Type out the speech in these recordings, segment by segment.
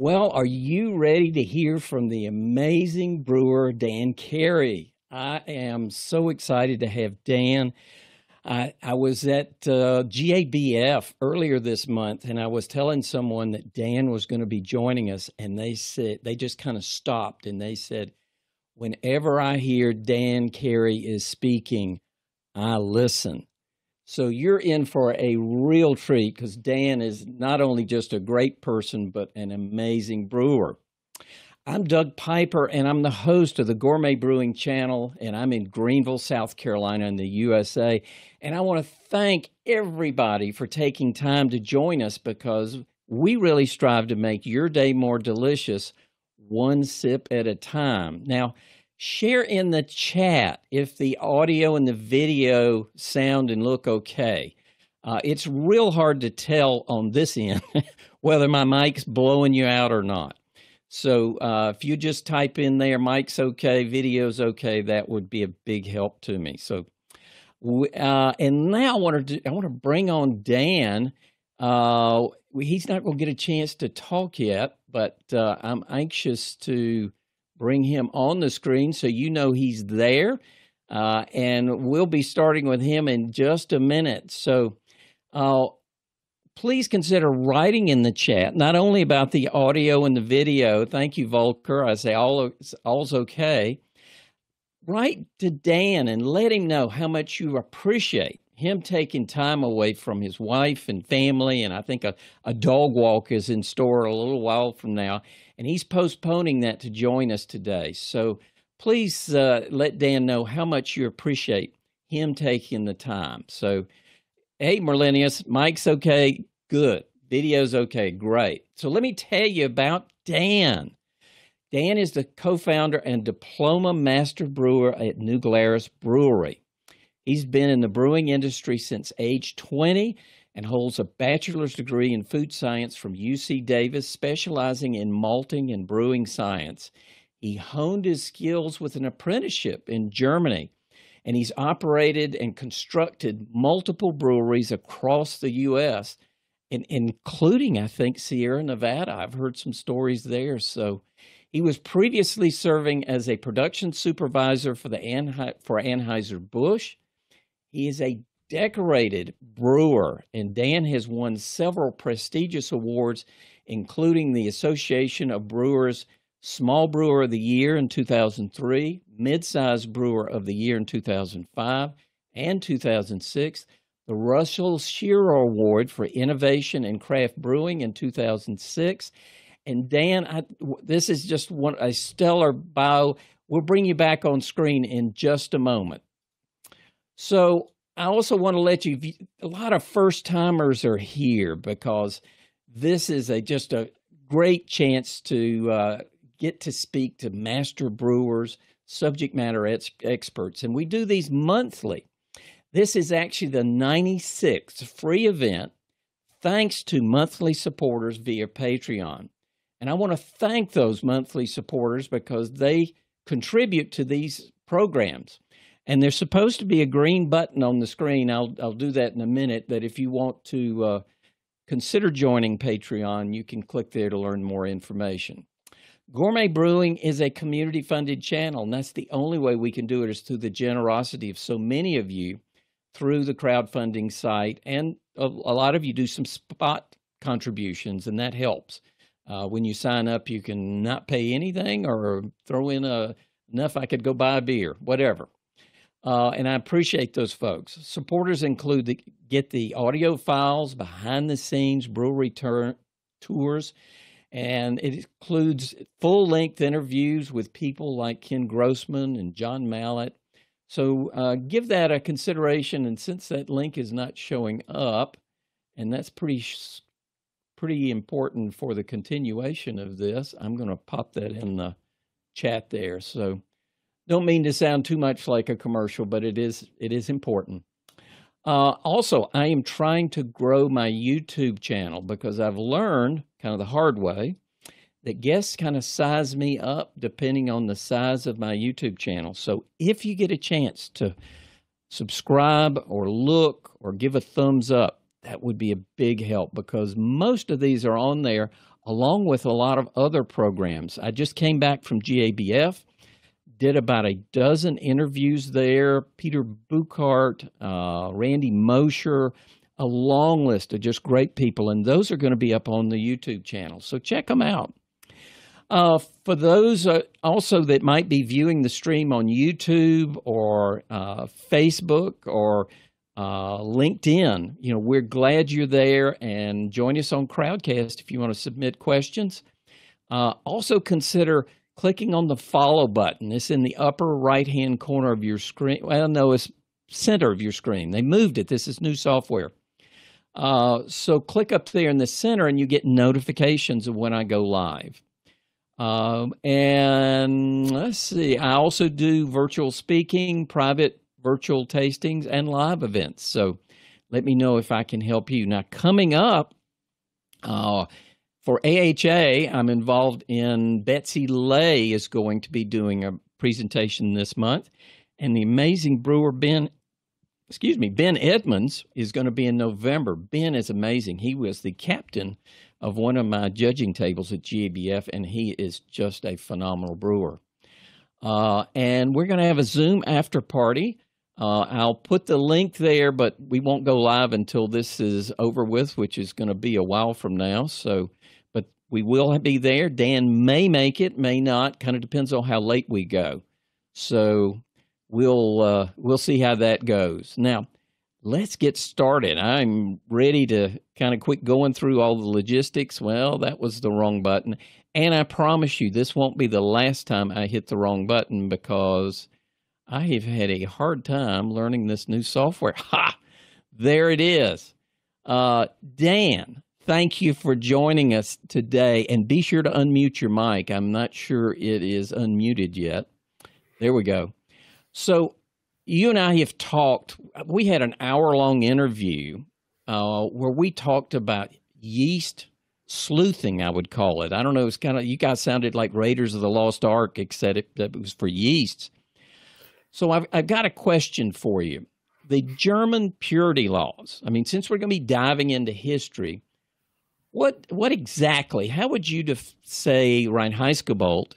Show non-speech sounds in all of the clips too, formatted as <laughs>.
Well, are you ready to hear from the amazing brewer Dan Carey? I am so excited to have Dan. I, I was at uh, GABF earlier this month, and I was telling someone that Dan was going to be joining us, and they said they just kind of stopped and they said, "Whenever I hear Dan Carey is speaking, I listen." So you're in for a real treat because Dan is not only just a great person, but an amazing brewer. I'm Doug Piper, and I'm the host of the Gourmet Brewing Channel, and I'm in Greenville, South Carolina, in the USA. And I want to thank everybody for taking time to join us because we really strive to make your day more delicious, one sip at a time. Now, share in the chat if the audio and the video sound and look okay. Uh, it's real hard to tell on this end <laughs> whether my mic's blowing you out or not. So uh, if you just type in there, mic's okay, video's okay, that would be a big help to me. So, uh, and now I want to I want to bring on Dan. Uh, he's not going to get a chance to talk yet, but uh, I'm anxious to bring him on the screen so you know he's there. Uh, and we'll be starting with him in just a minute. So uh, please consider writing in the chat, not only about the audio and the video. Thank you, Volker. I say all all's okay. Write to Dan and let him know how much you appreciate him taking time away from his wife and family. And I think a, a dog walk is in store a little while from now and he's postponing that to join us today. So please uh, let Dan know how much you appreciate him taking the time. So, hey, Merlinius, mic's okay, good. Video's okay, great. So let me tell you about Dan. Dan is the co founder and diploma master brewer at New Glarus Brewery. He's been in the brewing industry since age 20 and holds a bachelor's degree in food science from UC Davis, specializing in malting and brewing science. He honed his skills with an apprenticeship in Germany, and he's operated and constructed multiple breweries across the U.S., in, including, I think, Sierra Nevada. I've heard some stories there. So he was previously serving as a production supervisor for the Anhe- for Anheuser-Busch. He is a decorated brewer, and Dan has won several prestigious awards, including the Association of Brewers Small Brewer of the Year in 2003, Midsize Brewer of the Year in 2005 and 2006, the Russell Schehrer Award for Innovation in Craft Brewing in 2006. And Dan, I, this is just one a stellar bio. We'll bring you back on screen in just a moment. So I also want to let you, a lot of first timers are here because this is a just a great chance to uh, get to speak to master brewers, subject matter ex- experts. And we do these monthly. This is actually the 96th free event thanks to monthly supporters via Patreon. And I want to thank those monthly supporters because they contribute to these programs. And there's supposed to be a green button on the screen. I'll I'll do that in a minute. That if you want to uh, consider joining Patreon, you can click there to learn more information. Gourmet Brewing is a community funded channel, and that's the only way we can do it is through the generosity of so many of you through the crowdfunding site. And a, a lot of you do some spot contributions, and that helps. Uh, when you sign up, you can not pay anything or throw in a, enough I could go buy a beer, whatever. Uh, and I appreciate those folks. Supporters include the, get the audio files, behind the scenes brewery tur- tours, and it includes full length interviews with people like Ken Grossman and John Mallett. So uh, give that a consideration. And since that link is not showing up, and that's pretty pretty important for the continuation of this, I'm going to pop that in the chat there. So don't mean to sound too much like a commercial, but it is it is important. Uh, also, I am trying to grow my YouTube channel because I've learned kind of the hard way that guests kind of size me up depending on the size of my YouTube channel. So if you get a chance to subscribe or look or give a thumbs up, that would be a big help because most of these are on there along with a lot of other programs. I just came back from GABF, did about a dozen interviews there. Peter Bouckaert, uh, Randy Mosher, a long list of just great people, and those are going to be up on the YouTube channel. So check them out. Uh, for those uh, also that might be viewing the stream on YouTube or uh, Facebook or uh, LinkedIn, you know, we're glad you're there and join us on Crowdcast if you want to submit questions. Uh, also consider clicking on the follow button. It's in the upper right hand corner of your screen. Well, no, it's center of your screen. They moved it. This is new software. Uh, so click up there in the center and you get notifications of when I go live. Um, and let's see, I also do virtual speaking, private virtual tastings, and live events. So let me know if I can help you. Now, coming up uh, for AHA, I'm involved in Betsy Lay is going to be doing a presentation this month, and the amazing brewer Ben excuse me, Ben Edmunds is going to be in November. Ben is amazing. He was the captain of one of my judging tables at GABF, and he is just a phenomenal brewer. Uh, and we're going to have a Zoom after party. Uh, I'll put the link there, but we won't go live until this is over with, which is going to be a while from now. So, we will be there. Dan may make it, may not. Kind of depends on how late we go. So we'll uh, we'll see how that goes. Now, let's get started. I'm ready to kind of quick going through all the logistics. Well, that was the wrong button, and I promise you, this won't be the last time I hit the wrong button because I have had a hard time learning this new software. <laughs> Ha! There it is. Uh, Dan, thank you for joining us today, and be sure to unmute your mic. I'm not sure it is unmuted yet. There we go. So you and I have talked. We had an hour long interview uh, where we talked about yeast sleuthing. I would call it. I don't know. It's kind of you guys sounded like Raiders of the Lost Ark, except it, it was for yeasts. So I've I've got a question for you. The German purity laws. I mean, since we're going to be diving into history, what what exactly? How would you def- say Reinheitsgebot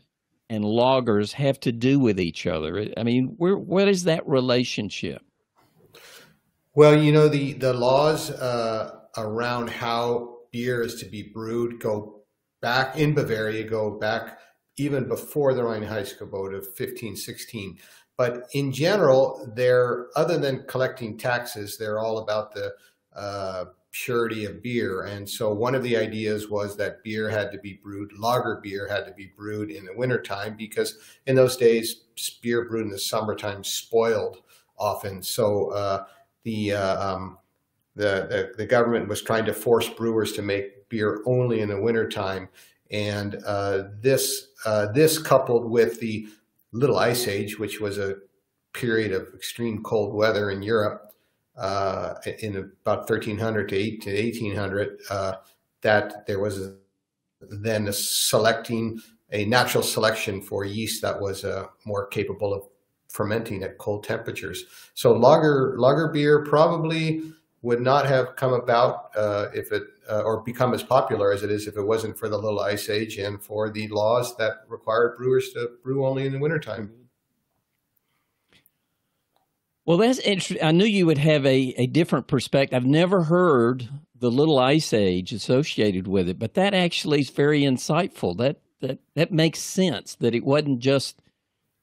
and lagers have to do with each other? I mean, where, what is that relationship? Well, you know, the, the laws uh, around how beer is to be brewed go back in Bavaria, go back even before the Reinheitsgebot of 1516. But in general, they're, other than collecting taxes, they're all about the uh, purity of beer. And so one of the ideas was that beer had to be brewed, lager beer had to be brewed in the wintertime because in those days, beer brewed in the summertime spoiled often. So uh, the, uh, um, the, the, the, government was trying to force brewers to make beer only in the wintertime. And uh, this, uh, this coupled with the Little Ice Age, which was a period of extreme cold weather in Europe, uh, in about 1300 to 1800 uh, that there was a, then a selecting a natural selection for yeast that was uh, more capable of fermenting at cold temperatures. So lager lager beer probably would not have come about uh, if it uh, or become as popular as it is if it wasn't for the little ice age and for the laws that required brewers to brew only in the wintertime. Well, that's interesting. I knew you would have a, a different perspective. I've never heard the little ice age associated with it, but that actually is very insightful. That that that makes sense. That it wasn't just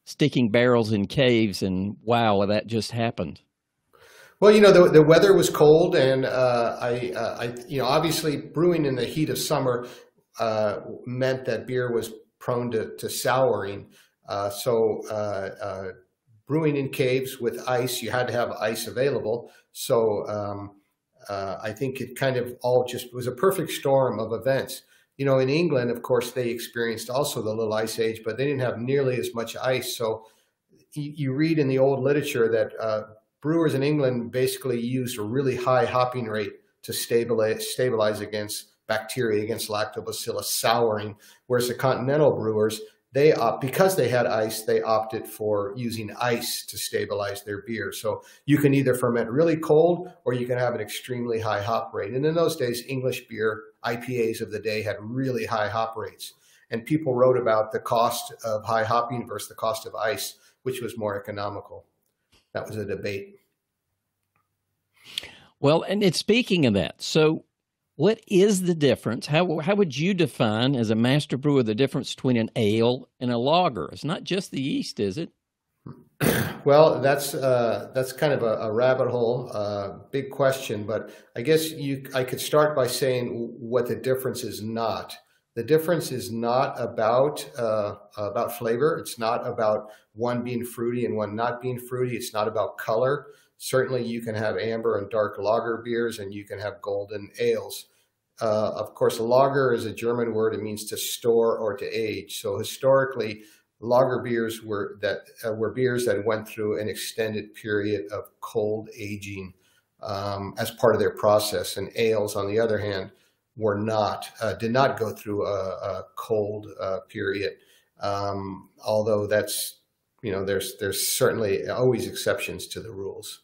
sticking barrels in caves and wow, that just happened. Well, you know, the, the weather was cold, and uh, I, uh, I, you know, obviously brewing in the heat of summer uh, meant that beer was prone to, to souring. Uh, so uh, uh, brewing in caves with ice, you had to have ice available. So um, uh, I think it kind of all just was a perfect storm of events. You know, in England, of course, they experienced also the little ice age, but they didn't have nearly as much ice. So you, read in the old literature that uh, brewers in England basically used a really high hopping rate to stabilize, stabilize against bacteria, against lactobacillus souring, whereas the continental brewers they opt because they had ice, they opted for using ice to stabilize their beer. So you can either ferment really cold or you can have an extremely high hop rate. And in those days, English beer, IPAs of the day had really high hop rates. And people wrote about the cost of high hopping versus the cost of ice, which was more economical. That was a debate. Well, and it's speaking of that. So what is the difference? How, how would you define, as a master brewer, the difference between an ale and a lager? It's not just the yeast, is it? <clears throat> Well, that's uh, that's kind of a, a rabbit hole, uh, big question. But I guess you, I could start by saying what the difference is not. The difference is not about uh, about flavor. It's not about one being fruity and one not being fruity. It's not about color. Certainly, you can have amber and dark lager beers, and you can have golden ales. Uh, of course, lager is a German word. It means to store or to age. So historically, lager beers were that uh, were beers that went through an extended period of cold aging um, as part of their process, and ales, on the other hand, were not uh, did not go through a, a cold uh, period. Um, although that's you know there's there's certainly always exceptions to the rules.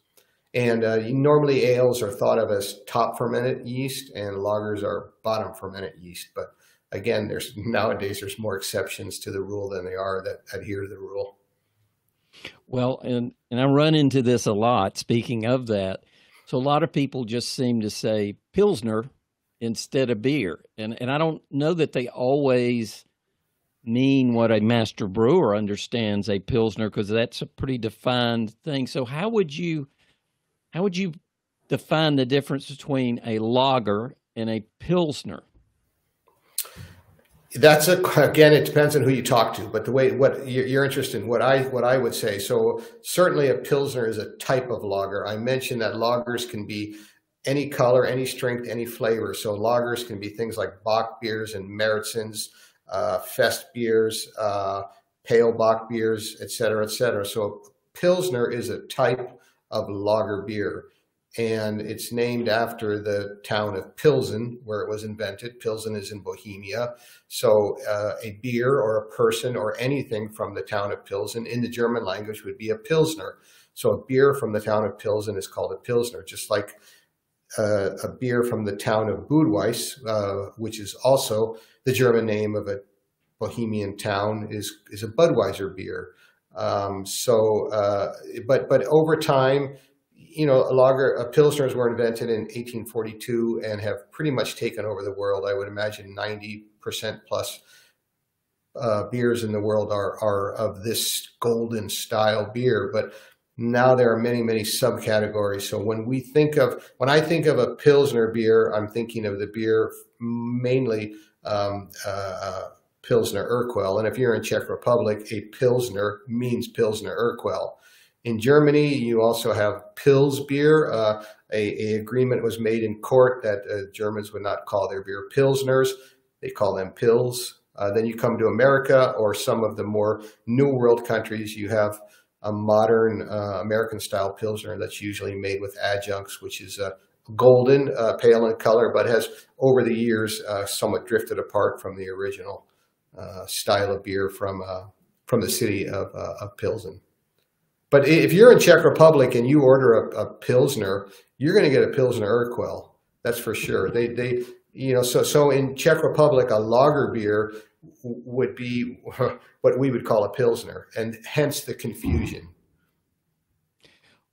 And uh, normally ales are thought of as top fermented yeast, and lagers are bottom fermented yeast. But again, there's <laughs> nowadays there's more exceptions to the rule than there are that adhere to the rule. Well, and and I run into this a lot. Speaking of that, so a lot of people just seem to say pilsner instead of beer, and and I don't know that they always mean what a master brewer understands a pilsner because that's a pretty defined thing. So how would you how would you define the difference between a lager and a pilsner? That's a again. It depends on who you talk to, but the way what you're interested in, what I what I would say. So certainly, a pilsner is a type of lager. I mentioned that lagers can be any color, any strength, any flavor. So lagers can be things like Bock beers and Märzens, uh, Fest beers, uh, pale Bock beers, et cetera, et cetera. So pilsner is a type of lager beer. And it's named after the town of Pilsen, where it was invented. Pilsen is in Bohemia. So uh, a beer or a person or anything from the town of Pilsen in the German language would be a Pilsner. So a beer from the town of Pilsen is called a Pilsner, just like uh, a beer from the town of Budweis, uh, which is also the German name of a Bohemian town, is, is a Budweiser beer. Um, so, uh, but but over time, you know, a lager, uh, pilsners were invented in 1842 and have pretty much taken over the world. I would imagine 90 percent plus uh, beers in the world are are of this golden style beer, but now there are many many subcategories so when we think of when i think of a pilsner beer i'm thinking of the beer mainly um, uh, uh Pilsner Urquell. And if you're in Czech Republic, a Pilsner means Pilsner Urquell. In Germany, you also have Pils beer. Uh, a, a, agreement was made in court that uh, Germans would not call their beer Pilsners. They call them Pils. Uh, then you come to America or some of the more New World countries, you have a modern uh, American style Pilsner that's usually made with adjuncts, which is a golden, uh, pale in color, but has over the years uh, somewhat drifted apart from the original uh, style of beer from uh, from the city of, uh, of Pilsen. But if you're in Czech Republic and you order a, a Pilsner, you're going to get a Pilsner Urquell. That's for sure. They they you know so so in Czech Republic a lager beer would be <laughs> what we would call a Pilsner, and hence the confusion.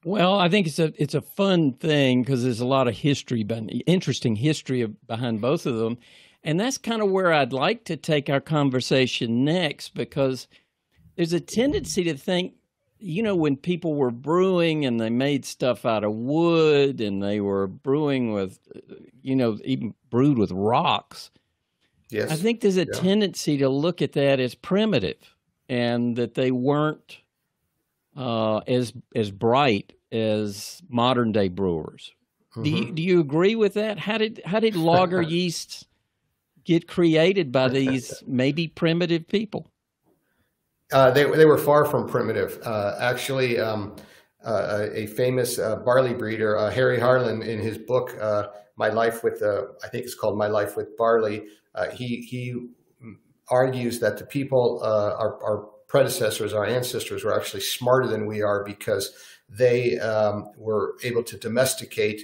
Well, I think it's a it's a fun thing because there's a lot of history, interesting history behind both of them, and that's kind of where I'd like to take our conversation next because there's a tendency to think, you know, when people were brewing and they made stuff out of wood and they were brewing with, you know, even brewed with rocks. Yes. I think there's a yeah. tendency to look at that as primitive and that they weren't uh, as as bright as modern day brewers. Mm-hmm. Do you mm-hmm. do you agree with that? How did how did lager <laughs> yeasts get created by <laughs> these maybe primitive people? Uh, they, they were far from primitive. Uh, actually, um, uh, a famous uh, barley breeder, uh, Harry Harlan, in his book uh, "My Life with," I think it's called "My Life with Barley," he he argues that the people, uh, our, our, predecessors, our ancestors, were actually smarter than we are because they um, were able to domesticate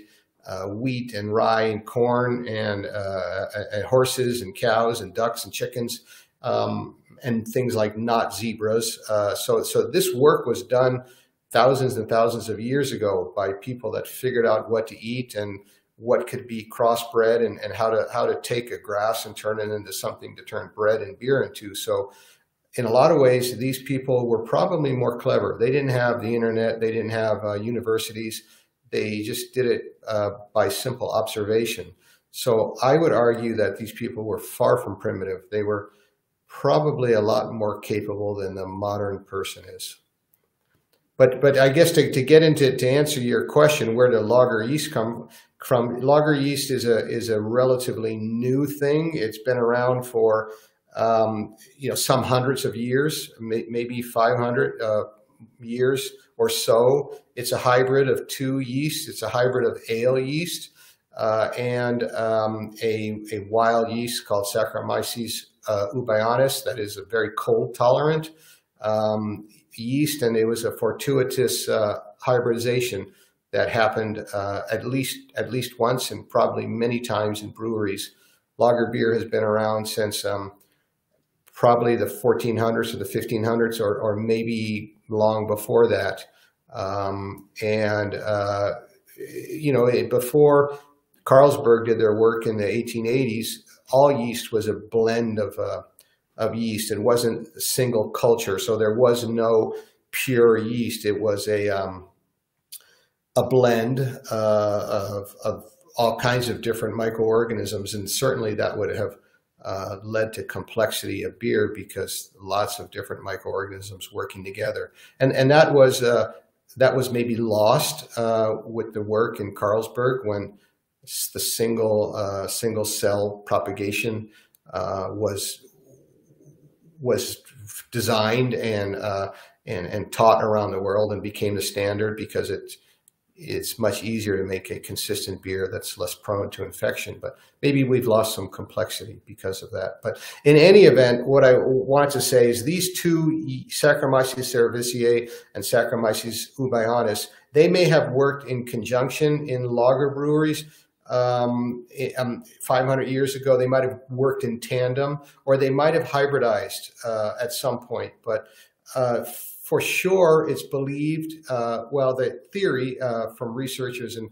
uh, wheat and rye and corn and, uh, horses and cows and ducks and chickens um, and things like not zebras. Uh, so, so this work was done thousands and thousands of years ago by people that figured out what to eat and what could be crossbred and, and how to how to take a grass and turn it into something to turn bread and beer into. So in a lot of ways, these people were probably more clever. They didn't have the internet. They didn't have uh, universities. They just did it uh, by simple observation. So I would argue that these people were far from primitive. They were probably a lot more capable than the modern person is. But but I guess to, to get into it to answer your question, where did lager yeast come from? Lager yeast is a is a relatively new thing. It's been around for um, you know some hundreds of years, may, maybe 500 uh, years or so. It's a hybrid of two yeasts. It's a hybrid of ale yeast uh, and um, a, a wild yeast called Saccharomyces uh, eubayanus that is a very cold tolerant. Um, yeast, and it was a fortuitous uh, hybridization that happened uh, at least at least once and probably many times in breweries. Lager beer has been around since um, probably the 1400s or the 1500s, or, or maybe long before that. Um, and uh, you know, it, before Carlsberg did their work in the 1880s, all yeast was a blend of uh, of yeast. It wasn't a single culture, so there was no pure yeast. It was a um, a blend uh, of, of all kinds of different microorganisms, and certainly that would have uh, led to complexity of beer because lots of different microorganisms working together, and and that was uh, that was maybe lost uh, with the work in Carlsberg when the single uh, single cell propagation uh, was was designed and and and taught around the world and became the standard because it's it's much easier to make a consistent beer that's less prone to infection. But maybe we've lost some complexity because of that. But in any event, what I want to say is these two Saccharomyces cerevisiae and Saccharomyces eubayanus, they may have worked in conjunction in lager breweries, um, um, 500 years ago. They might have worked in tandem or they might have hybridized uh, at some point. But uh, for sure, it's believed, uh, well, the theory uh, from researchers in,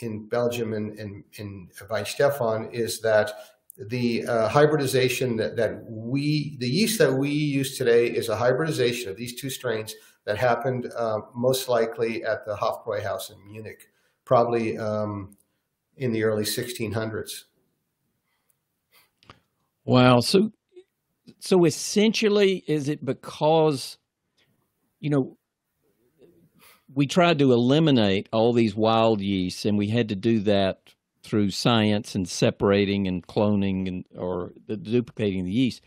in Belgium and, and in Weihenstephan is that the uh, hybridization that, that we, the yeast that we use today is a hybridization of these two strains that happened uh, most likely at the Hofbräuhaus in Munich, probably um, in the early 1600s. Wow. So, so essentially, is it because, you know, we tried to eliminate all these wild yeasts, and we had to do that through science and separating and cloning and or the, duplicating the yeast.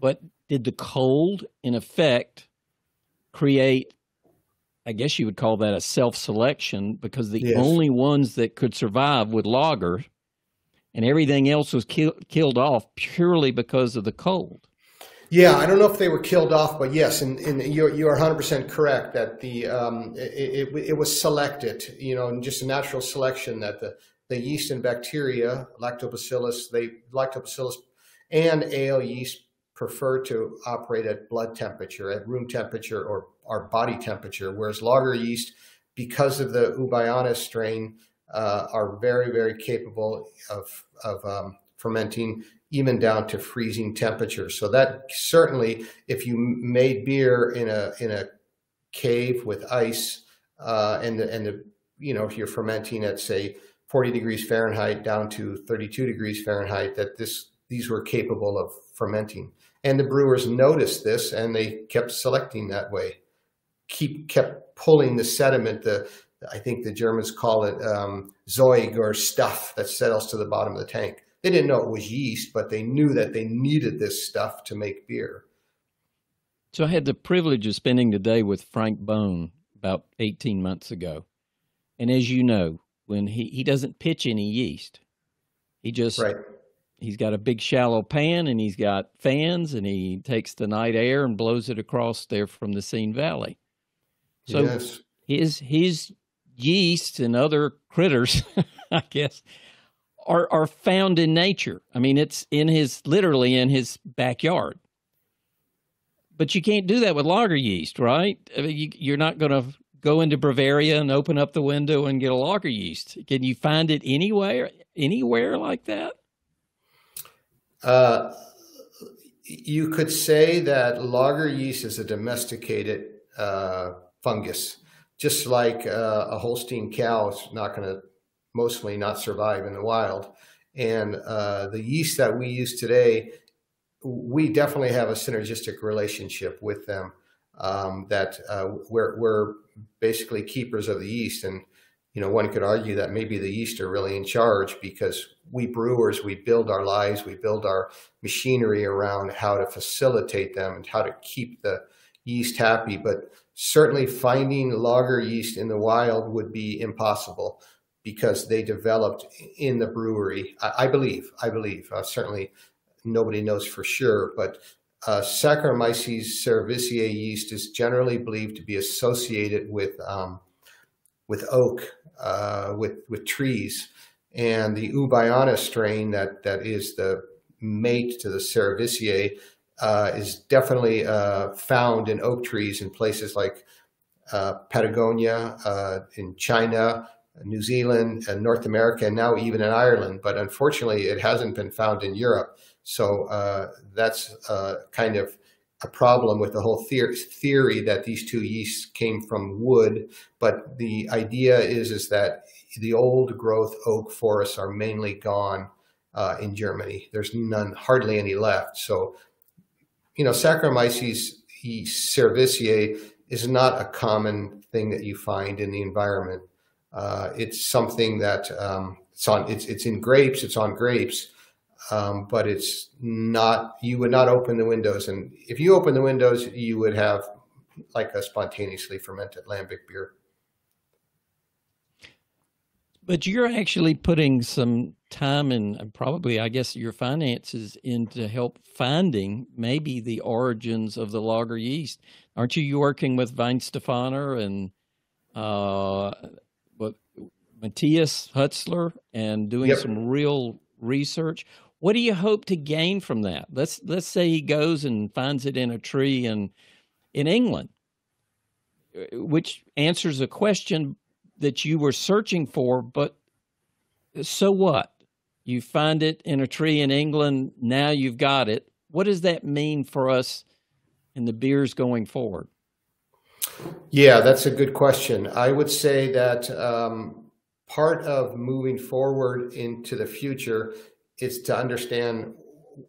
But did the cold, in effect, create I guess you would call that a self selection because the yes. only ones that could survive with lager and everything else was kill, killed off purely because of the cold. Yeah, I don't know if they were killed off, but yes, and, and you're, you're 100% correct that the um, it, it, it, was selected, you know, and just a natural selection that the, the yeast and bacteria, lactobacillus, they lactobacillus and ale yeast prefer to operate at blood temperature, at room temperature or our body temperature, whereas lager yeast, because of the Ubiana strain, uh, are very, very capable of, of um, fermenting even down to freezing temperatures. So that certainly, if you made beer in a in a cave with ice, uh, and the, and the you know if you're fermenting at say 40 degrees Fahrenheit down to 32 degrees Fahrenheit, that this these were capable of fermenting. And the brewers noticed this and they kept selecting that way, keep kept pulling the sediment, the I think the Germans call it um, Zeug or stuff that settles to the bottom of the tank. They didn't know it was yeast, but they knew that they needed this stuff to make beer. So I had the privilege of spending the day with Frank Boon about 18 months ago. And as you know, when he, he doesn't pitch any yeast, he just right he's got a big shallow pan and he's got fans and he takes the night air and blows it across there from the Senne Valley. So yes. his his yeast and other critters, <laughs> I guess, are are found in nature. I mean, it's in his literally in his backyard. But you can't do that with lager yeast, right? I mean, you, you're not going to go into Bavaria and open up the window and get a lager yeast. Can you find it anywhere anywhere like that? Uh, you could say that lager yeast is a domesticated uh, fungus, just like uh, a Holstein cow is not going to mostly not survive in the wild. And uh, the yeast that we use today, we definitely have a synergistic relationship with them. Um, that uh, we're, we're basically keepers of the yeast, and you know one could argue that maybe the yeast are really in charge because we brewers we build our lives, we build our machinery around how to facilitate them and how to keep the yeast happy. But certainly finding lager yeast in the wild would be impossible because they developed in the brewery. I, I believe, I believe, uh, certainly nobody knows for sure, but uh, Saccharomyces cerevisiae yeast is generally believed to be associated with um, with oak, uh, with with trees, and the Ubiana strain that that is the mate to the cerevisiae uh, is definitely uh, found in oak trees in places like uh, Patagonia, uh, in China, New Zealand, and North America, and now even in Ireland. But unfortunately, it hasn't been found in Europe. So uh, that's uh, kind of a problem with the whole theory, theory that these two yeasts came from wood. But the idea is is that the old growth oak forests are mainly gone uh, in Germany. There's none, hardly any left. So, you know, Saccharomyces cerevisiae is not a common thing that you find in the environment. Uh, it's something that um, it's on. It's it's in grapes. It's on grapes, um, but it's not. You would not open the windows, and if you open the windows, you would have like a spontaneously fermented lambic beer. But you're actually putting some time and probably, I guess, your finances into help finding maybe the origins of the lager yeast. Aren't you working with Weihenstephaner and uh, Matthias Hutzler and doing yep. some real research. What do you hope to gain from that? Let's let's say he goes and finds it in a tree in in England, which answers a question that you were searching for. But so what? You find it in a tree in England. Now you've got it. What does that mean for us in the beers going forward? Yeah, that's a good question. I would say that um, part of moving forward into the future is to understand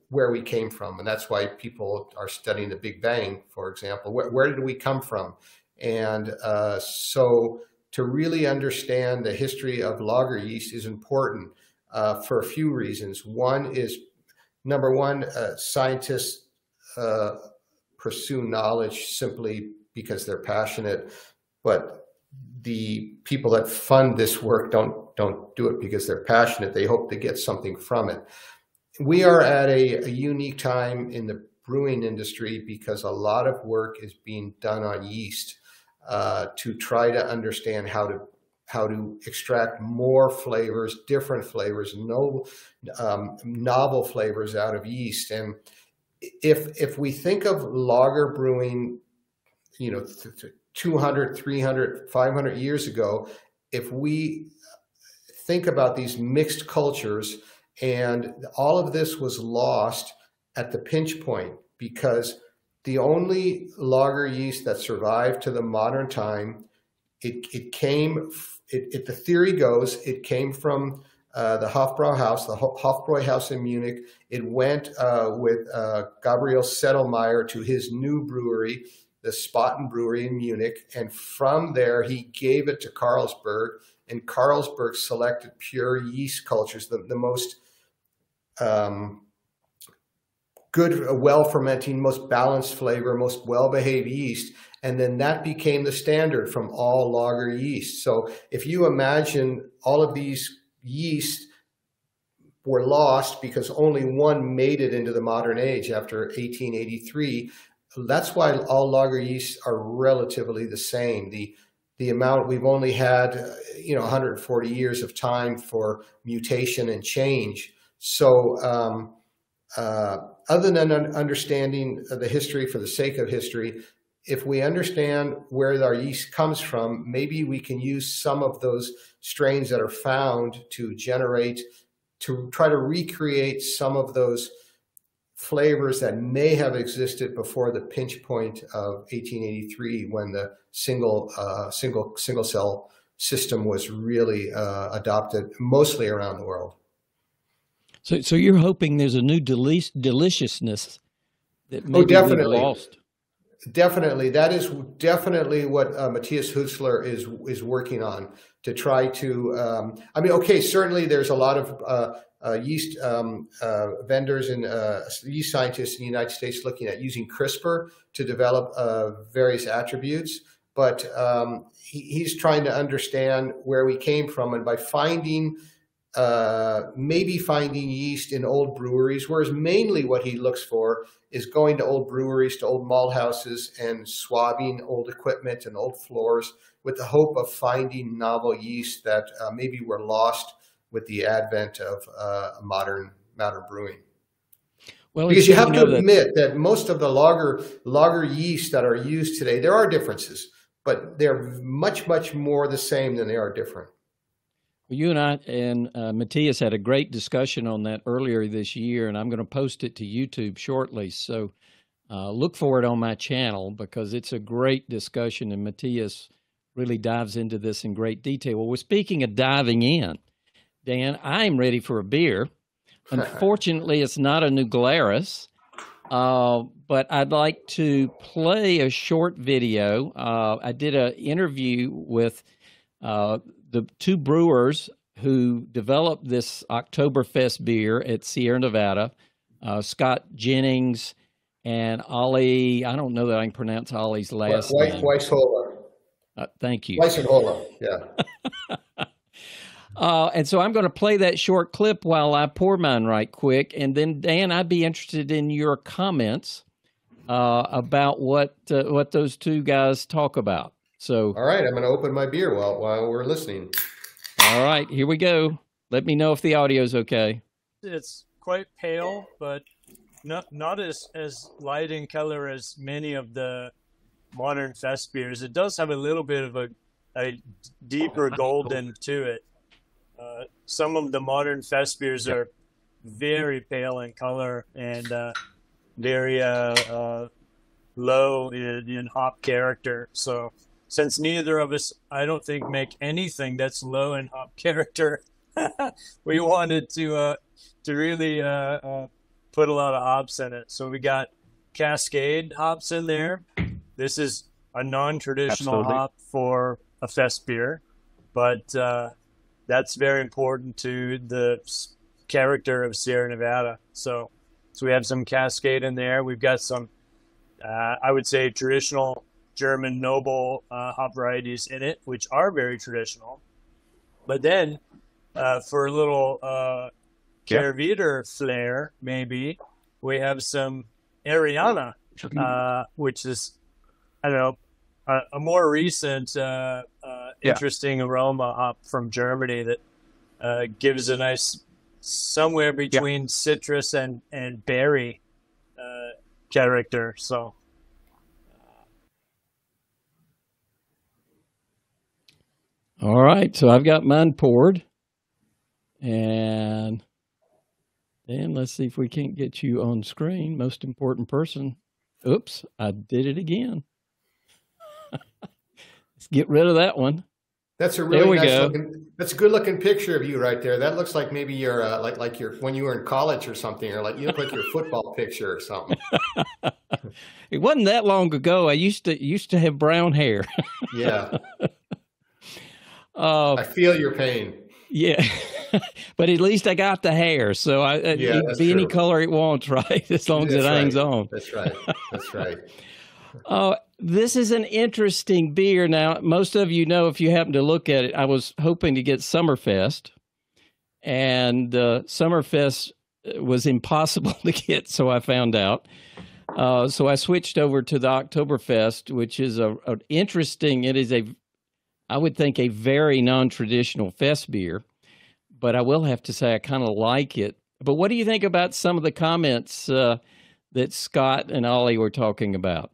where we came from. And that's why people are studying the Big Bang, for example. Where, where did we come from? And uh, so to really understand the history of lager yeast is important uh, for a few reasons. One is, number one, uh, scientists uh, pursue knowledge simply because they're passionate. But the people that fund this work don't don't do it because they're passionate. They hope to get something from it. We are at a, a unique time in the brewing industry because a lot of work is being done on yeast uh, to try to understand how to how to extract more flavors, different flavors, no um, novel flavors out of yeast. And if if we think of lager brewing, you know, 200, 300, 500 years ago, if we think about these mixed cultures and all of this was lost at the pinch point because the only lager yeast that survived to the modern time, it, it came, it, it, the theory goes, it came from uh, the Hofbrauhaus, the Hofbräuhaus in Munich. It went uh, with uh, Gabriel Sedlmayr to his new brewery the Spaten Brewery in Munich. And from there, he gave it to Carlsberg, and Carlsberg selected pure yeast cultures, the, the most um, good, well fermenting, most balanced flavor, most well behaved yeast. And then that became the standard from all lager yeast. So if you imagine all of these yeast were lost because only one made it into the modern age after 1883. That's why all lager yeasts are relatively the same. The the amount we've only had, you know, 140 years of time for mutation and change. So, um, uh, other than understanding the history for the sake of history, if we understand where our yeast comes from, maybe we can use some of those strains that are found to generate, to try to recreate some of those flavors that may have existed before the pinch point of 1883 when the single uh, single single cell system was really uh, adopted mostly around the world. So, so you're hoping there's a new delic- deliciousness that oh, maybe oh, definitely. lost. Definitely, that is definitely what uh, Matthias Hutzler is is working on to try to. Um, I mean, okay, certainly there's a lot of uh, uh, yeast um, uh, vendors and uh, yeast scientists in the United States looking at using CRISPR to develop uh, various attributes. But um, he, he's trying to understand where we came from, and by finding uh, maybe finding yeast in old breweries, whereas mainly what he looks for is going to old breweries, to old malt houses, and swabbing old equipment and old floors with the hope of finding novel yeast that uh, maybe were lost with the advent of uh, modern modern brewing. Well, because you have to admit that, that most of the lager lager yeast that are used today, there are differences, but they're much much more the same than they are different. Well, you and I and uh, Matthias had a great discussion on that earlier this year, and I'm going to post it to YouTube shortly. So uh, look for it on my channel because it's a great discussion, and Matthias really dives into this in great detail. Well, we're speaking of diving in. Dan, I'm ready for a beer. <laughs> Unfortunately, it's not a New Glarus, uh, but I'd like to play a short video. Uh, I did an interview with uh, the two brewers who developed this Oktoberfest beer at Sierra Nevada, uh, Scott Jennings and Ollie. I don't know that I can pronounce Ollie's last Weiss, name. Weishola. Uh, thank you. Weissenhola, yeah. <laughs> Uh, and so I'm going to play that short clip while I pour mine right quick. And then, Dan, I'd be interested in your comments uh, about what uh, what those two guys talk about. So, all right, I'm going to open my beer while while we're listening. All right, here we go. Let me know if the audio is okay. It's quite pale, but not not as as light in color as many of the modern fest beers. It does have a little bit of a a deeper <laughs> golden to it. Uh, some of the modern fest beers are very pale in color and uh, very uh, uh, low in, in, hop character. So, since neither of us, I don't think, make anything that's low in hop <laughs> character, <laughs> we wanted to uh, to really put a lot of hops in it. So we got Cascade hops in there. This is a non-traditional Absolutely. hop for a fest beer, but that's very important to the character of Sierra Nevada. So, so we have some Cascade in there. We've got some, uh, I would say, traditional German noble uh, hop varieties in it, which are very traditional. But then, uh, for a little uh, Kehrwieder flair, maybe we have some Ariana, uh, which is, I don't know, a, a more recent uh, interesting yeah. aroma hop from Germany that uh, gives a nice somewhere between yeah. citrus and and berry uh, character. So. All right, so I've got mine poured, and then let's see if we can't get you on screen. Most important person. Oops, I did it again. <laughs> let's get rid of that one. That's a really nice go. looking. That's a good looking picture of you right there. That looks like maybe you're uh, like like you're when you were in college or something, or like you look like your football picture or something. <laughs> it wasn't that long ago. I used to used to have brown hair. <laughs> yeah. Uh, I feel your pain. Yeah, <laughs> but at least I got the hair, so I uh, yeah, it be true. any color it wants, right? As long that's as it right. hangs on. That's right. That's right. Uh, this is an interesting beer. Now, most of you know if you happen to look at it, I was hoping to get Summerfest, and uh, Summerfest was impossible <laughs> to get, so I found out. Uh, so I switched over to the Oktoberfest, which is a, a interesting. It is a, I would think, a very non-traditional fest beer, but I will have to say I kind of like it. But what do you think about some of the comments uh, that Scott and Ollie were talking about?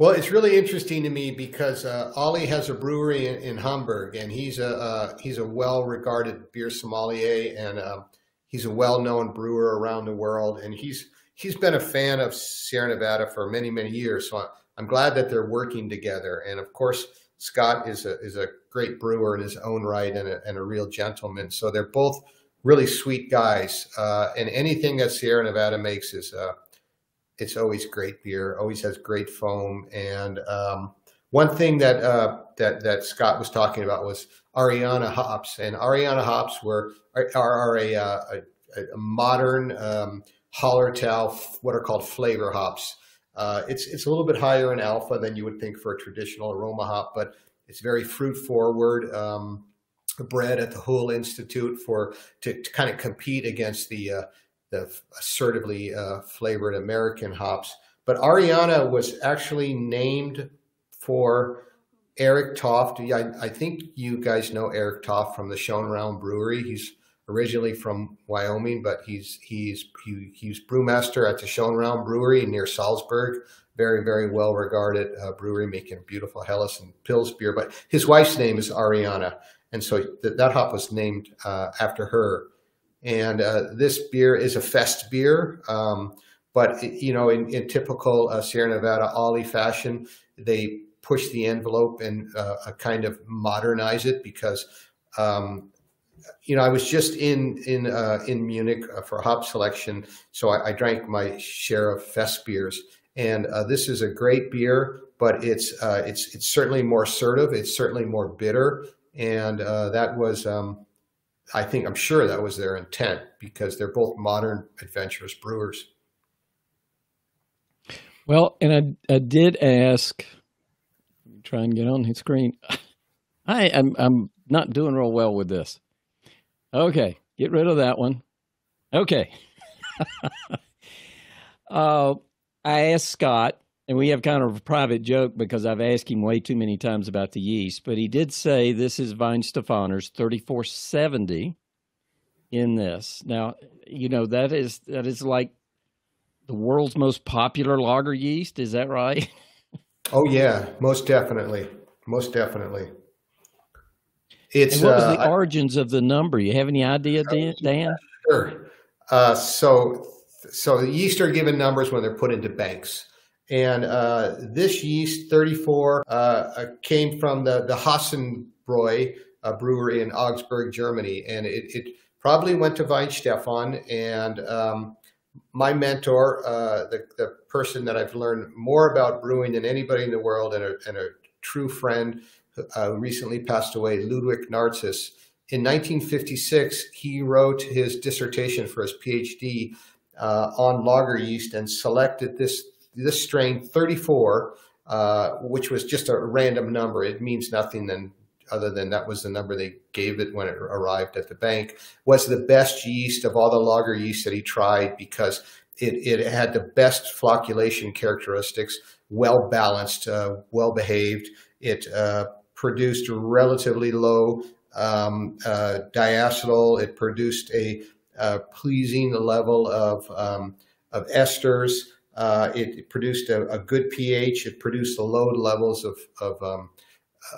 Well, it's really interesting to me because uh, Ollie has a brewery in, in Hamburg, and he's a uh, he's a well-regarded beer sommelier, and uh, he's a well-known brewer around the world, and he's he's been a fan of Sierra Nevada for many many years. So I'm glad that they're working together, and of course Scott is a is a great brewer in his own right and a, and a real gentleman. So they're both really sweet guys, uh, and anything that Sierra Nevada makes is uh, it's always great beer, always has great foam. And um, one thing that uh, that that Scott was talking about was Ariana hops, and Ariana hops were are, are a, uh, a, a, modern um, Hallertau, what are called flavor hops. Uh, it's it's a little bit higher in alpha than you would think for a traditional aroma hop, but it's very fruit forward. Um, bred at the Hull Institute for to, to kind of compete against the uh, the assertively uh, flavored American hops. But Ariana was actually named for Eric Toft. I, I think you guys know Eric Toft from the Schönram Brewery. He's originally from Wyoming, but he's he's he, he's brewmaster at the Schönram Brewery near Salzburg. Very very well regarded uh, brewery, making beautiful Helles and Pils beer. But his wife's name is Ariana, and so th- that hop was named uh, after her. And uh, this beer is a fest beer. Um, but, you know, in, in typical uh, Sierra Nevada Ollie fashion, they push the envelope and uh, kind of modernize it because, um, you know, I was just in in uh, in Munich uh, for hop selection, so I, I, drank my share of fest beers, and uh, this is a great beer, but it's it's it's certainly more assertive, it's certainly more bitter, and that was um, I think I'm sure that was their intent because they're both modern adventurous brewers. Well, and I, I did ask, try and get on his screen. <laughs> I am I'm not doing real well with this. Okay, get rid of that one. Okay. <laughs> uh, I asked Scott, and we have kind of a private joke because I've asked him way too many times about the yeast, but he did say this is Weihenstephaner's 3470 in this. Now, you know, that is that is like the world's most popular lager yeast, is that right? <laughs> Oh yeah, most definitely. Most definitely. It's and what was uh, the origins of the number? You have any idea, Dan? Dan? Sure. Uh, so, so the yeast are given numbers when they're put into banks. And uh, this yeast, 34, uh, uh, came from the, the Hasenbräu uh, brewery in Augsburg, Germany. And it, it probably went to Weihenstephan. And um, my mentor, uh, the, the person that I've learned more about brewing than anybody in the world and a, and a true friend uh, recently passed away, Ludwig Narziss. In 1956, he wrote his dissertation for his PhD on lager yeast and selected this this strain 34, uh, which was just a random number. It means nothing than other than that was the number they gave it when it arrived at the bank, was the best yeast of all the lager yeast that he tried because it, it had the best flocculation characteristics, well balanced, uh, well behaved. It uh, produced relatively low um, uh, diacetyl. It produced a, a pleasing level of, um, of esters. Uh, it, it, produced a, a, good pH. It produced the low levels of, of, um,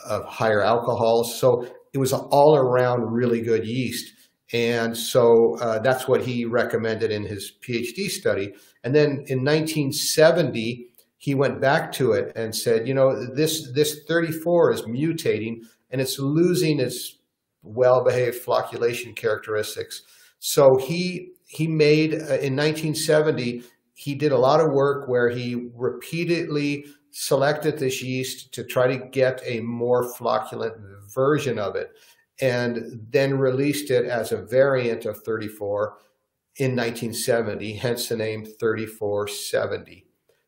of higher alcohols. So it was all around really good yeast. And so uh, that's what he recommended in his PhD study. And then in 1970, he went back to it and said, you know, this, this 34 is mutating and it's losing its well-behaved flocculation characteristics. So he, he made, uh, in 1970, he did a lot of work where he repeatedly selected this yeast to try to get a more flocculent version of it and then released it as a variant of 34 in 1970, hence the name 3470.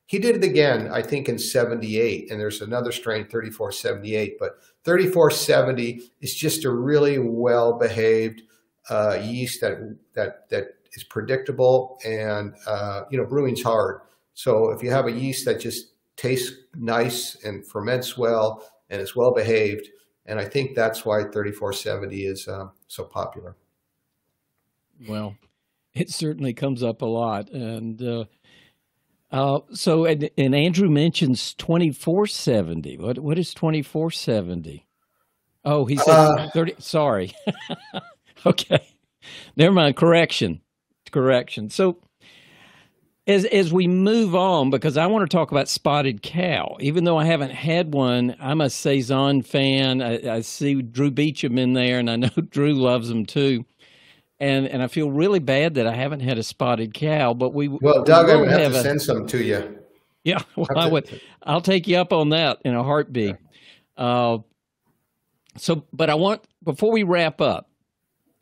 He did it again, I think, in 78, and there's another strain, 3478, but 3470 is just a really well behaved, uh, yeast that that that is predictable, and uh, you know brewing's hard. So if you have a yeast that just tastes nice and ferments well and is well behaved, and I think that's why 3470 is uh, so popular. Well, it certainly comes up a lot, and uh, uh, so and, and Andrew mentions 2470. What what is 2470? Oh, he said Uh, 30. Sorry. <laughs> okay. Never mind. Correction. Correction. So as as we move on, because I want to talk about spotted cow, even though I haven't had one, I'm a saison fan. I, I see Drew Beechum in there, and I <laughs> know Drew loves them too. And and I feel really bad that I haven't had a spotted cow, but we Well, we Doug, will gonna have have to a send some to you. yeah. <laughs> Well, I would. I'll take you up on that in a heartbeat. Uh, so, but I want before we wrap up.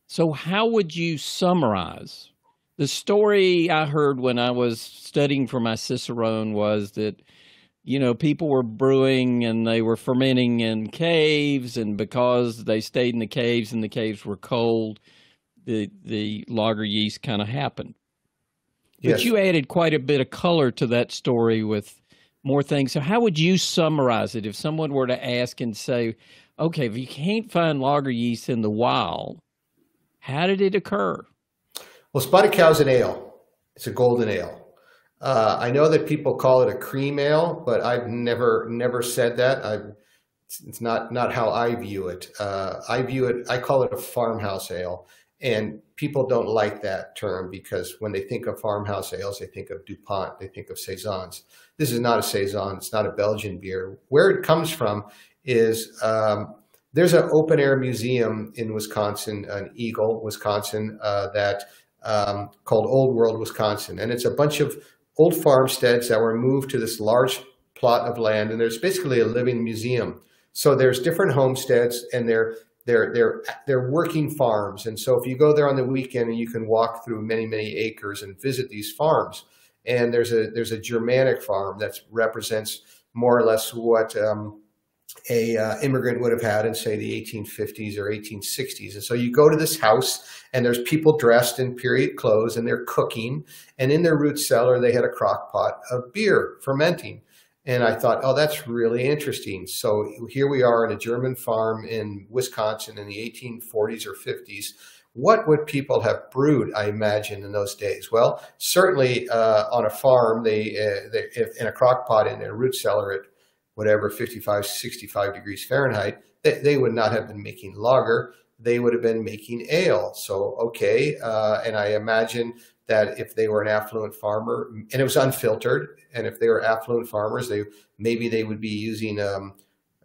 So, how would you summarize the story I heard when I was studying for my Cicerone? Was that you know people were brewing and they were fermenting in caves, and because they stayed in the caves and the caves were cold, the the lager yeast kind of happened. But you added quite a bit of color to that story with more things. So, how would you summarize it if someone were to ask and say, okay, if you can't find lager yeast in the wild, how did it occur? Well, Spotted Cow's an ale. It's a golden ale. Uh, I know that people call it a cream ale, but I've never never said that. I, it's, it's not not how I view it. Uh, I view it. I call it a farmhouse ale, and people don't like that term because when they think of farmhouse ales, they think of Dupont, they think of saisons. This is not a saison. It's not a Belgian beer. Where it comes from is um, there's an open air museum in Wisconsin, an Eagle, Wisconsin, uh, that um, called Old World, Wisconsin, and it's a bunch of old farmsteads that were moved to this large plot of land, and there's basically a living museum. So there's different homesteads, and they're they're they're they're working farms, and so if you go there on the weekend, you can walk through many many acres and visit these farms. And there's a there's a Germanic farm that represents more or less what um, a uh, immigrant would have had in say the 1850s or 1860s and so you go to this house and there's people dressed in period clothes and they're cooking and in their root cellar they had a crock pot of beer fermenting. And i thought oh that's really interesting. So here we are in a german farm in wisconsin in the 1840s or 50s what would people have brewed i imagine in those days? Well certainly uh, on a farm they, uh, they in a crock pot in a root cellar at whatever 55 65 degrees fahrenheit they, they would not have been making lager. They would have been making ale. So okay uh, and i imagine that if they were an affluent farmer and it was unfiltered and if they were affluent farmers they maybe they would be using um,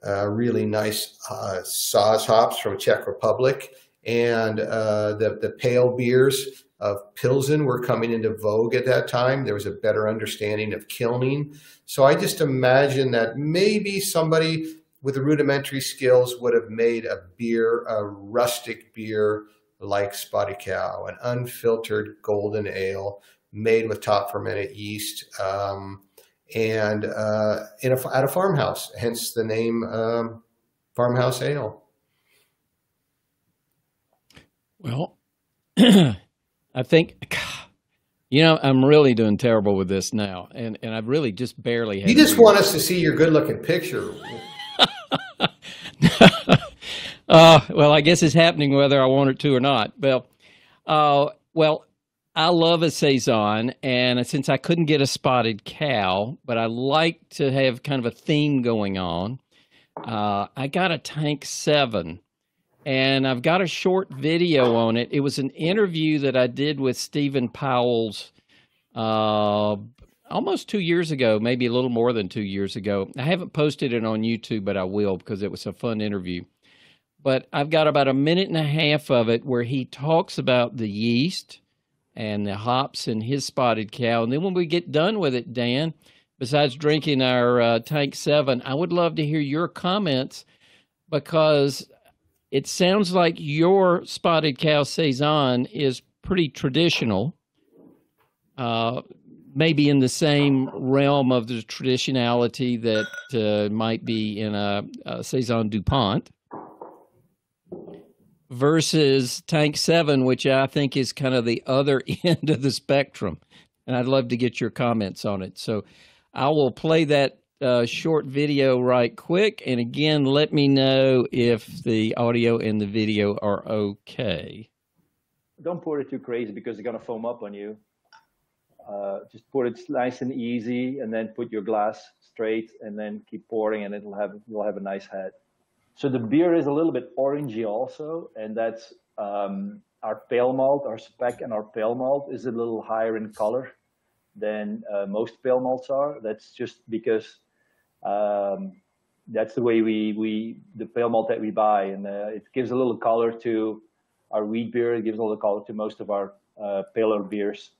uh, really nice uh, Saaz hops from czech republic and uh, the, the pale beers of pilsen were coming into vogue at that time there was a better understanding of kilning so I just imagine that maybe somebody with the rudimentary skills would have made a beer, a rustic beer like Spotted Cow, an unfiltered golden ale made with top fermented yeast, um, and uh, in a, at a farmhouse. Hence the name um, Farmhouse Ale. Well, <clears throat> <clears throat> I think, you know, I'm really doing terrible with this now, and and I've really just barely. Had You just want us to see your good-looking picture. <laughs> uh, well, I guess it's happening whether I want it to or not. Well, uh, well, I love a saison, and since I couldn't get a spotted cow, but I like to have kind of a theme going on, uh, I got a Tank Seven, and I've got a short video on it. It was an interview that I did with Steven Pauwels. Uh, almost two years ago, maybe a little more than two years ago. I haven't posted it on YouTube, but I will because it was a fun interview. But I've got about a minute and a half of it where he talks about the yeast and the hops and his spotted cow. And then when we get done with it, Dan, besides drinking our uh, Tank 7, I would love to hear your comments because it sounds like your spotted cow Saison is pretty traditional. Uh, maybe in the same realm of the traditionality that uh, might be in a, a saison Dupont. versus Tank 7, which I think is kind of the other <laughs> end of the spectrum. And I'd love to get your comments on it. So I will play that uh, short video right quick. And again, let me know if the audio and the video are okay. Don't pour it too crazy because it's going to foam up on you. Uh, just pour it nice and easy, and then put your glass straight, and then keep pouring, and it'll have you'll have a nice head. So the beer is a little bit orangey also, and that's um, our pale malt, our spec, and our pale malt is a little higher in color than uh, most pale malts are. That's just because um, that's the way we we the pale malt that we buy, and uh, it gives a little color to our wheat beer. It gives a little color to most of our uh, paler beers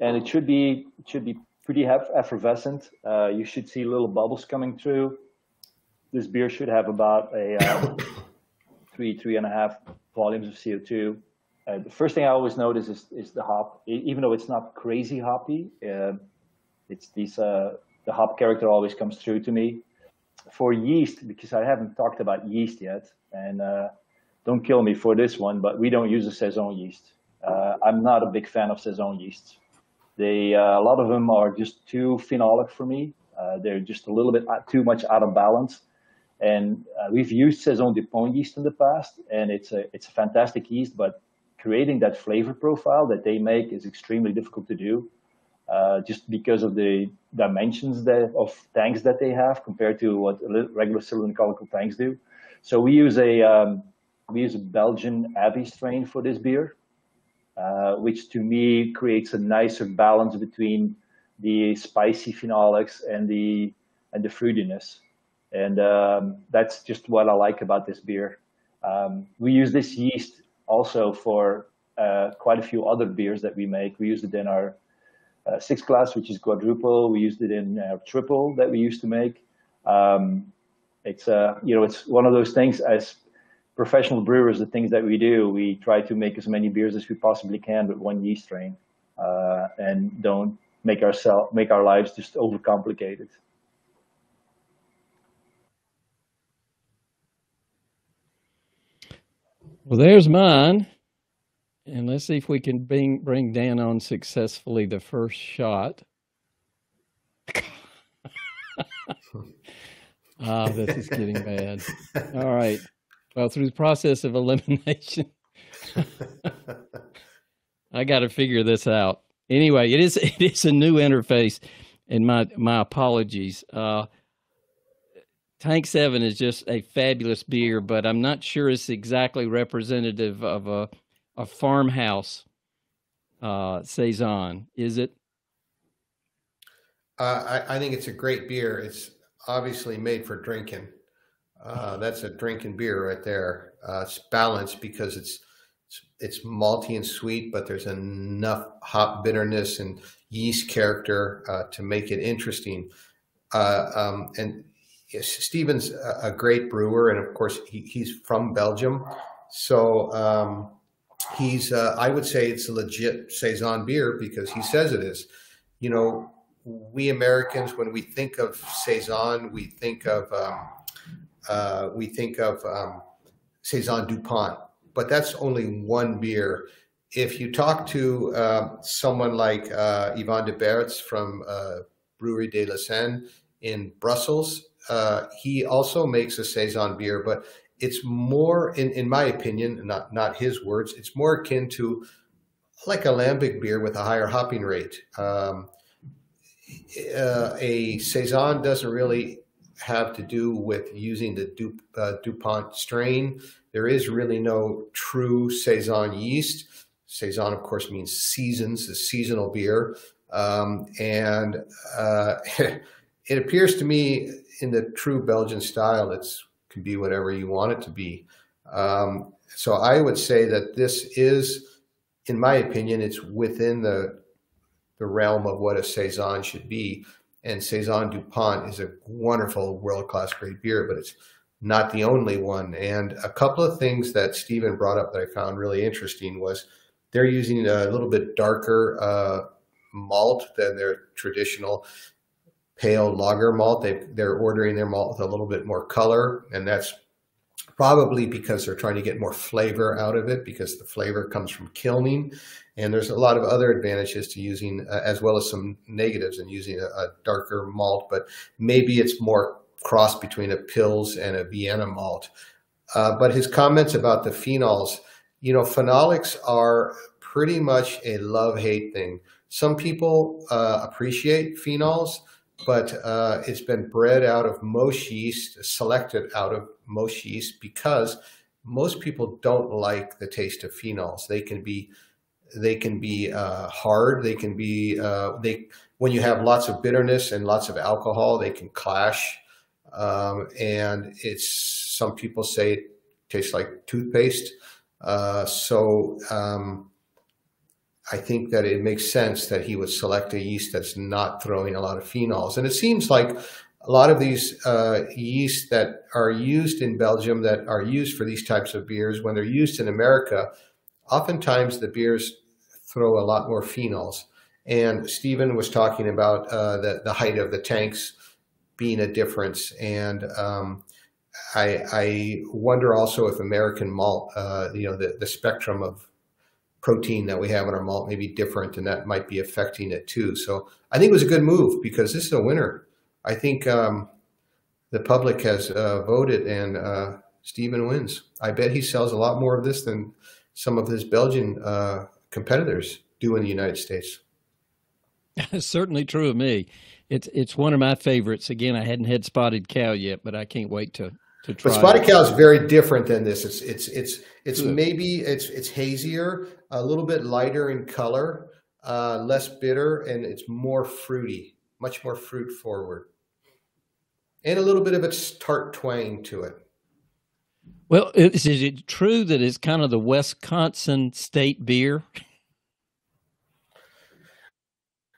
and it should be it should be pretty effervescent. Uh, you should see little bubbles coming through. This beer should have about a uh, <coughs> three three and a half volumes of CO2. Uh, the first thing I always notice is is the hop. Even though it's not crazy hoppy, uh, it's these uh, the hop character always comes through to me. For yeast, because I haven't talked about yeast yet, and uh, don't kill me for this one, but we don't use a saison yeast. I'm not a big fan of saison yeasts. They uh, a lot of them are just too phenolic for me. Uh, they're just a little bit too much out of balance. And uh, we've used Saison Dupont yeast in the past, and it's a it's a fantastic yeast, but creating that flavor profile that they make is extremely difficult to do, uh, just because of the dimensions that, of tanks that they have compared to what regular cylindrical tanks do. So we use a um, we use a Belgian Abbey strain for this beer, uh, which to me creates a nicer balance between the spicy phenolics and the and the fruitiness. And um, that's just what I like about this beer. Um, we use this yeast also for uh, quite a few other beers that we make. We use it in our Sixth Glass, which is quadruple. We used it in our triple that we used to make. Um, it's uh, you know it's one of those things as professional brewers, the things that we do, we try to make as many beers as we possibly can with one yeast strain, uh, and don't make ourselves make our lives just overcomplicated. Well, there's mine. And let's see if we can bring, bring Dan on successfully the first shot. <laughs> Ah, this is getting bad. All right. Well, through the process of elimination, <laughs> I got to figure this out. Anyway, it is it is a new interface, and my my apologies. Uh, Tank Seven is just a fabulous beer, but I'm not sure it's exactly representative of a a farmhouse uh, saison. Is it? Uh, I, I think it's a great beer. It's obviously made for drinking. Uh, that's a drinking beer right there. Uh, it's balanced because it's, it's, it's malty and sweet, but there's enough hop bitterness and yeast character uh, to make it interesting. Uh, um, and Steven's a, great brewer, and of course he, he's from Belgium, so um, he's uh, I would say it's a legit saison beer because he says it is. You know, we Americans when we think of saison, we think of um, uh, we think of um, Saison DuPont, but that's only one beer. If you talk to uh, someone like uh, Yvan De Baets from uh, Brewery de la Senne in Brussels, uh, he also makes a Saison beer, but it's more, in, in my opinion, not, not his words, it's more akin to like a lambic beer with a higher hopping rate. Um, uh, a Saison doesn't really have to do with using the du, uh, DuPont strain. There is really no true Saison yeast. Saison, of course, means seasons, a seasonal beer. Um, and uh, <laughs> it appears to me in the true Belgian style, it can be whatever you want it to be. Um, so I would say that this is, in my opinion, it's within the the realm of what a saison should be and Saison DuPont is a wonderful world-class great beer, but it's not the only one. And a couple of things that Steven brought up that I found really interesting was they're using a little bit darker uh, malt than their traditional pale lager malt. They they're ordering their malt with a little bit more color, and that's probably because they're trying to get more flavor out of it because the flavor comes from kilning. And there's a lot of other advantages to using, uh, as well as some negatives in using a, a, darker malt, but maybe it's more cross between a Pils and a Vienna malt. Uh, but his comments about the phenols, you know, phenolics are pretty much a love hate thing. Some people uh, appreciate phenols, but uh, it's been bred out of most yeast, selected out of most yeast because most people don't like the taste of phenols. They can be they can be uh, hard. They can be uh, they when you have lots of bitterness and lots of alcohol, they can clash. Um, and it's some people say it tastes like toothpaste. Uh, so um, I think that it makes sense that he would select a yeast that's not throwing a lot of phenols. And it seems like a lot of these uh, yeasts that are used in Belgium that are used for these types of beers, when they're used in America, oftentimes the beers throw a lot more phenols. And Steven was talking about uh, the, the height of the tanks being a difference. And um, I, I, wonder also if American malt, uh, you know, the, the spectrum of protein that we have in our malt may be different and that might be affecting it too. So I think it was a good move because this is a winner. I think um, the public has uh, voted and uh, Steven wins. I bet he sells a lot more of this than some of his Belgian uh, competitors do in the United States. <laughs> Certainly true of me. It's it's one of my favorites. Again, I hadn't had spotted cow yet, but I can't wait to. But spotted cow is very different than this. It's it's it's it's Good. maybe it's it's hazier, a little bit lighter in color, uh, less bitter, and it's more fruity, much more fruit forward, and a little bit of its tart twang to it. Well, is, is it true that it's kind of the Wisconsin state beer?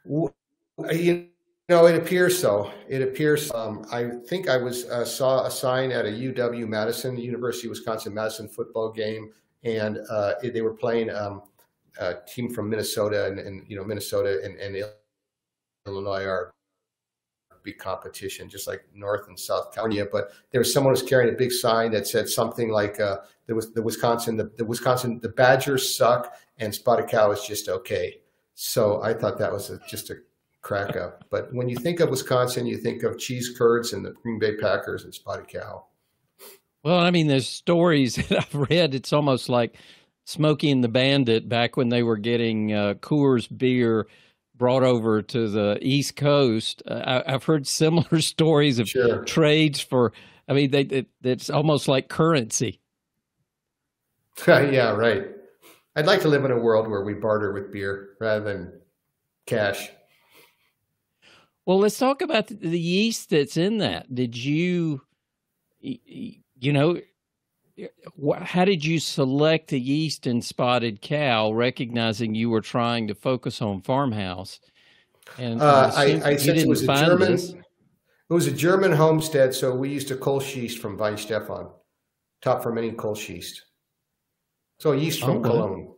You know, it appears so. It appears. Um, I think I was uh, saw a sign at a UW Madison, University of Wisconsin Madison football game, and uh, they were playing um, a team from Minnesota, and, and you know, Minnesota and, and Illinois are big competition, just like North and South California. But there was someone was carrying a big sign that said something like, uh, "There was the Wisconsin, the, the Wisconsin, the Badgers suck, and Spotted Cow is just okay." So I thought that was a, just a crack up. But when you think of Wisconsin, you think of cheese curds and the Green Bay Packers and Spotted Cow. Well, I mean, there's stories <laughs> that I've read. It's almost like Smokey and the Bandit back when they were getting uh, Coors beer brought over to the East Coast. Uh, I, have heard similar <laughs> stories of sure. trades for. I mean, they, it, it's almost like currency. <laughs> yeah, right. I'd like to live in a world where we barter with beer rather than cash. Well, let's talk about the yeast that's in that. Did you, you know, how did you select the yeast in spotted cow, recognizing you were trying to focus on farmhouse? And uh, I, I, it was a German. This. It was a German homestead, so we used a Kolsch yeast from Weihenstephan, top fermenting Kolsch yeast. So yeast from okay. Cologne.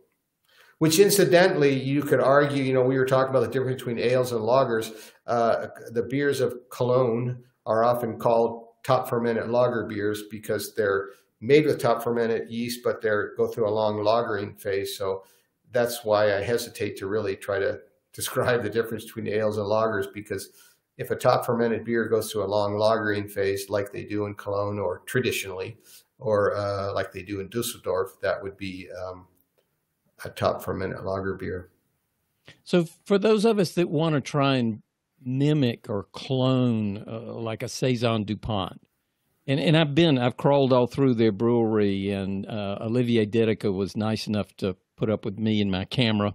Which incidentally, you could argue, you know, we were talking about the difference between ales and lagers. Uh, the beers of Cologne are often called top fermented lager beers because they're made with top fermented yeast, but they go through a long lagering phase. So that's why I hesitate to really try to <laughs> describe the difference between ales and lagers because if a top fermented beer goes through a long lagering phase like they do in Cologne or traditionally, or uh, like they do in Dusseldorf, that would be um, a top fermented lager beer. So for those of us that want to try and mimic or clone uh, like a Saison DuPont, and and I've been I've crawled all through their brewery, and uh, Olivier Dedeycker was nice enough to put up with me and my camera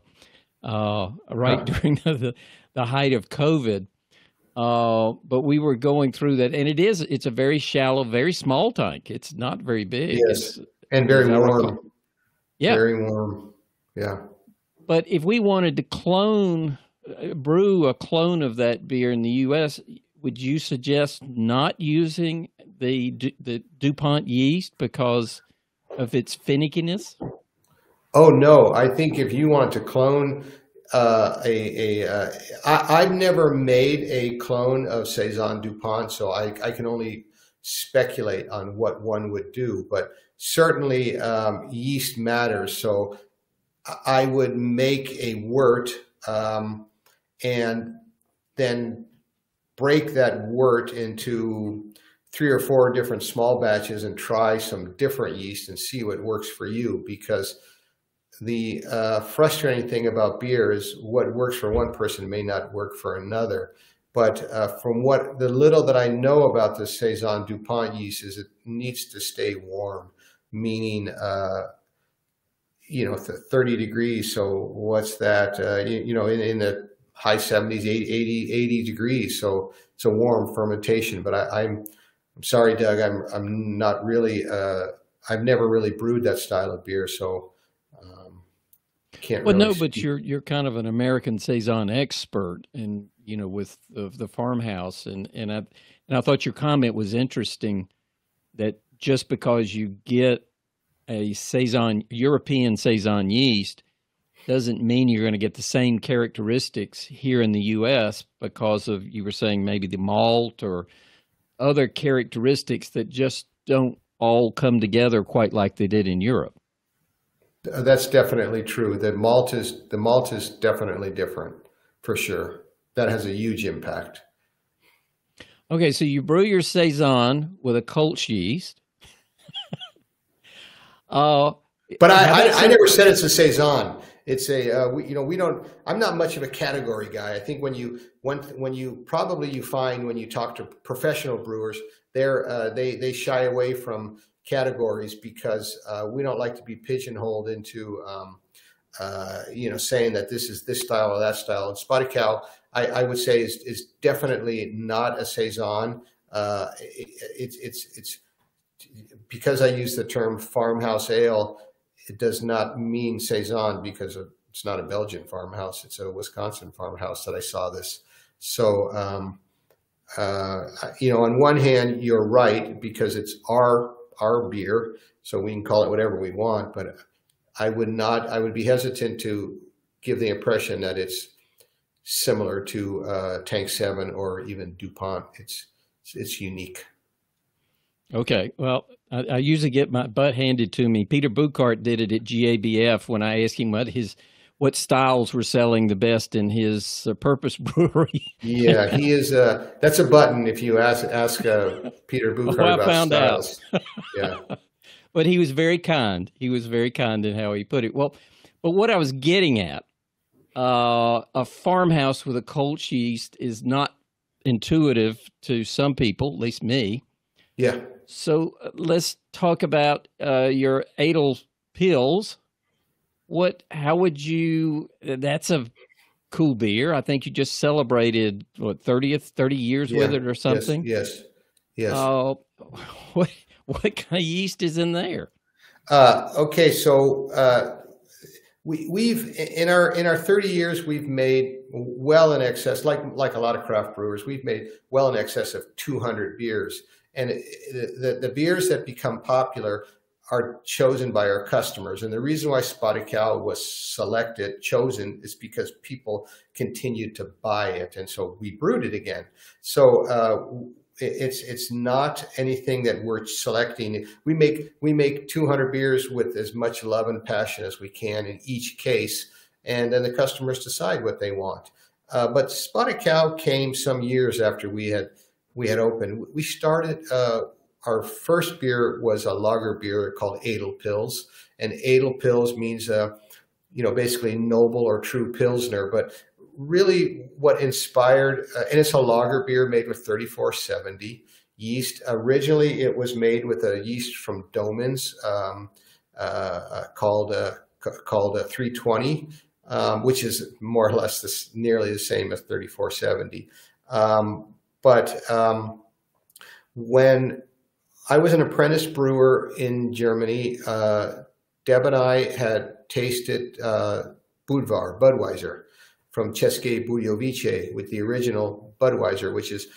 uh, right during <laughs> the the height of COVID. Uh, but we were going through that, and it is it's a very shallow, very small tank. It's not very big. Yes, it's, and very warm. Yeah, very warm. Yeah. But if we wanted to clone, brew a clone of that beer in the U.S., would you suggest not using the the Dupont yeast because of its finickiness? Oh no, I think if you want to clone uh, a, a uh, I, I've never made a clone of Saison Dupont, so I, I can only speculate on what one would do, but certainly um, yeast matters. So I would make a wort um, and then break that wort into three or four different small batches and try some different yeast and see what works for you because the uh, frustrating thing about beer is what works for one person may not work for another. But uh, from what the little that I know about the Saison DuPont yeast is it needs to stay warm, meaning, uh, you know, 30 degrees. So what's that? Uh, you, you, know, in, in, the high 70s, 80, 80, 80 degrees. So it's a warm fermentation. But I, am I'm, I'm sorry, Doug, I'm, I'm not really, uh, I've never really brewed that style of beer. So can't. Well, really no, but you're you're kind of an American saison expert, and you know with the, the farmhouse, and and I and I thought your comment was interesting that just because you get a saison European saison yeast doesn't mean you're going to get the same characteristics here in the U.S. because of you were saying maybe the malt or other characteristics that just don't all come together quite like they did in Europe. That's definitely true. The malt is the malt is definitely different for sure. That has a huge impact. Okay, so you brew your saison with a Kolsch yeast. <laughs> uh, but I, I, I, never said it's a saison. It's a uh, we, you know we don't. I'm not much of a category guy. I think when you when when you probably you find when you talk to professional brewers, they're uh, they they shy away from categories because uh, we don't like to be pigeonholed into, um, uh, you know, saying that this is this style or that style. And Spotted Cow, I, I would say, is, is definitely not a saison. Uh, it, it's it's it's because I use the term farmhouse ale. It does not mean saison because of, it's not a Belgian farmhouse. It's a Wisconsin farmhouse that I saw this. So. Um, uh, you know, on one hand, you're right because it's our our beer, so we can call it whatever we want. But I would not. I would be hesitant to give the impression that it's similar to uh, Tank Seven or even Dupont. It's it's unique. Okay, well, I, I, usually get my butt handed to me. Peter Bouckaert did it at GABF when I asked him what his what styles were selling the best in his uh, Purpose <laughs> Brewery. yeah, he is. Uh, that's a button if you ask ask uh, Peter Bouckaert oh, about styles. Yeah, <laughs> but he was very kind. He was very kind in how he put it. Well, but what I was getting at, uh, a farmhouse with a cold yeast is not intuitive to some people, at least me. Yeah. So uh, let's talk about uh, your Edel Pils. what how would you that's a cool beer. I think you just celebrated what 30th 30 years yeah. with it or something? Yes. Yes. Uh, <laughs> what what kind of yeast is in there? Uh, okay so uh, we, we've in our in our 30 years we've made well in excess like like a lot of craft brewers we've made well in excess of 200 beers and the, the beers that become popular are chosen by our customers. And the reason why Spotted Cow was selected, chosen, is because people continued to buy it. And so we brewed it again. So uh, it's it's not anything that we're selecting. We make we make 200 beers with as much love and passion as we can in each case, and then the customers decide what they want. Uh, but Spotted Cow came some years after we had we had opened. We started uh, our first beer was a lager beer called Edel Pils, and Edel Pils means, uh, you know, basically noble or true pilsner. But really, what inspired, uh, and it's a lager beer made with 3470 yeast. Originally, it was made with a yeast from Doemens um, uh, uh called uh, called 320, um, which is more or less this, nearly the same as 3470. Um, but um, when I was an apprentice brewer in Germany. Uh, Deb and I had tasted uh, Budvar, Budweiser, from České Budějovice with the original Budweiser, which is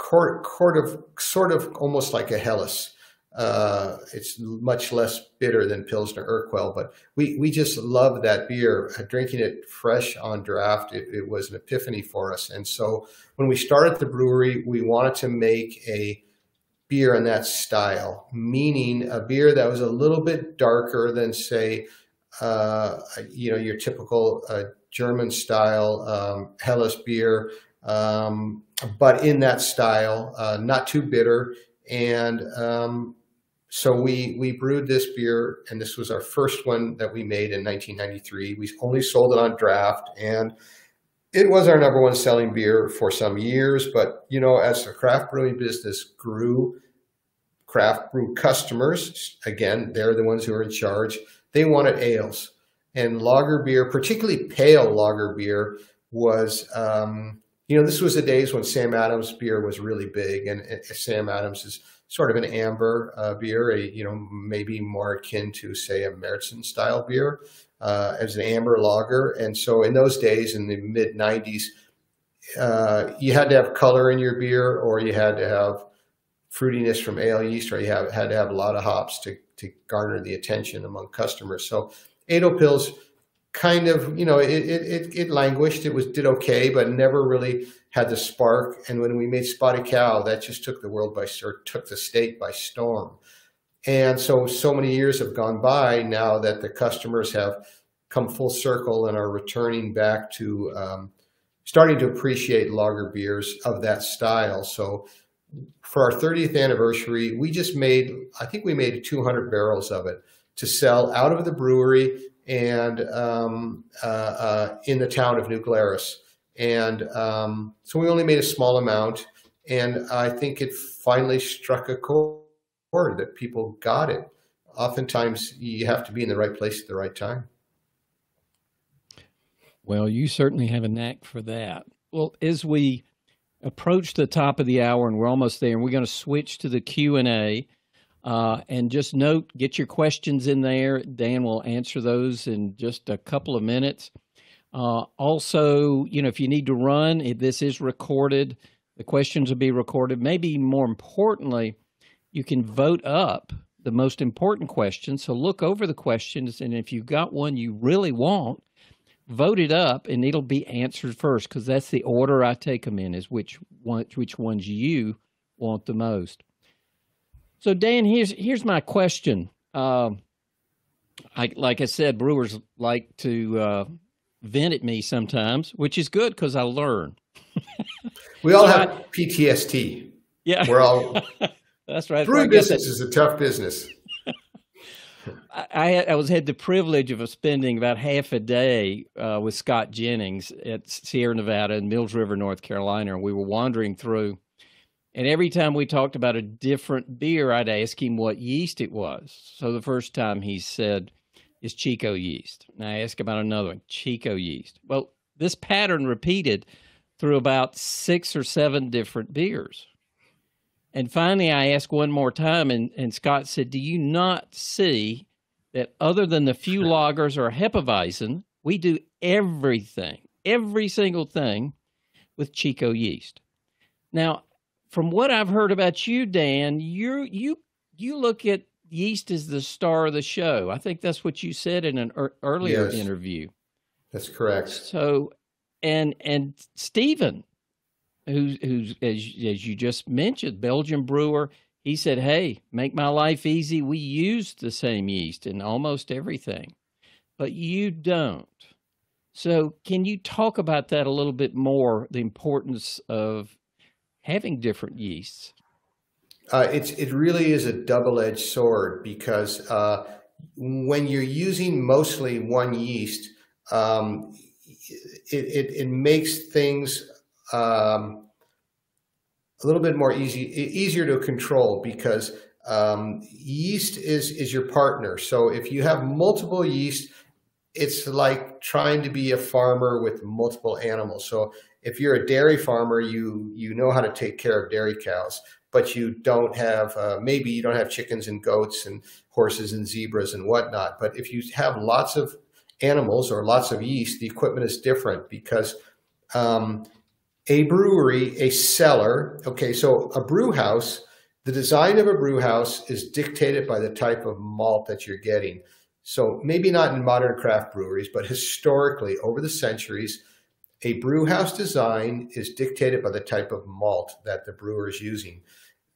sort, of, sort of almost like a Helles. Uh, it's much less bitter than Pilsner Urquell, but we, we just love that beer. Uh, drinking it fresh on draft, it, it was an epiphany for us. And so when we started the brewery, we wanted to make a beer in that style, meaning a beer that was a little bit darker than, say, uh, you know, your typical uh, German style um, Helles beer, um, but in that style, uh, not too bitter. And um, so we we brewed this beer, and this was our first one that we made in 1993. We only sold it on draft, and it was our number one selling beer for some years. But you know, as the craft brewing business grew, craft brew customers, again, they're the ones who are in charge. They wanted ales and lager beer, particularly pale lager beer, was. Um, you know, this was the days when Sam Adams beer was really big, and, and Sam Adams is sort of an amber uh, beer, a, you know, maybe more akin to say a Märzen style beer uh, as an amber lager. And so in those days, in the mid '90s, uh, you had to have color in your beer, or you had to have fruitiness from ale yeast, or you have, had to have a lot of hops to to garner the attention among customers. So Edel Pils kind of, you know, it, it, it languished. It was did okay, but never really had the spark. And when we made Spotted Cow, that just took the world by or took the state by storm. And so, so many years have gone by now that the customers have come full circle and are returning back to um, starting to appreciate lager beers of that style. So, for our 30th anniversary, we just made, I think we made 200 barrels of it to sell out of the brewery and um, uh, uh, in the town of New Glarus. And um, so we only made a small amount. And I think it finally struck a chord that people got it. Oftentimes, you have to be in the right place at the right time. Well, you certainly have a knack for that. Well, as we approach the top of the hour and we're almost there, and we're going to switch to the Q and A. Uh, and just note, get your questions in there. Dan will answer those in just a couple of minutes. Uh, also, you know, if you need to run, this is recorded, the questions will be recorded. Maybe more importantly, you can vote up the most important questions. So look over the questions, and if you've got one you really want, vote it up, and it'll be answered first because that's the order I take them in is which one, which ones you want the most. So Dan, here's here's my question. Uh, I like I said, brewers like to uh, vent at me sometimes, which is good because I learn. <laughs> we all so have I, PTSD. Yeah, we're all. <laughs> That's right. Brewing business is a tough business. <laughs> I, I, I, was had the privilege of spending about half a day uh, with Scott Jennings at Sierra Nevada and Mills River, North Carolina. And we were wandering through and every time we talked about a different beer, I'd ask him what yeast it was. So the first time he said, is Chico yeast. And I asked about another one, Chico yeast. Well, this pattern repeated through about six or seven different beers. And finally, I asked one more time, and, and Scott said, Do you not see that other than the few <laughs> lagers or Hefeweizen, we do everything, every single thing with Chico yeast? Now, from what I've heard about you, Dan, you you you look at yeast as the star of the show. I think that's what you said in an er- earlier yes, interview. That's correct. So, and and Steven, who's who's as as you just mentioned, Belgian brewer. He said, "Hey, make my life easy. We use the same yeast in almost everything, but you don't." So, can you talk about that a little bit more? The importance of having different yeasts? Uh, it's it really is a double-edged sword because uh, when you're using mostly one yeast, um, it, it, it makes things um, a little bit more easy easier to control because um, yeast is is your partner. So if you have multiple yeast, it's like trying to be a farmer with multiple animals. So if you're a dairy farmer, you you know how to take care of dairy cows, but you don't have uh, maybe you don't have chickens and goats and horses and zebras and whatnot. But if you have lots of animals or lots of yeast, the equipment is different because um, a brewery, a cellar. Okay, so a brew house. The design of a brew house is dictated by the type of malt that you're getting. So maybe not in modern craft breweries, but historically over the centuries, a brew house design is dictated by the type of malt that the brewer is using.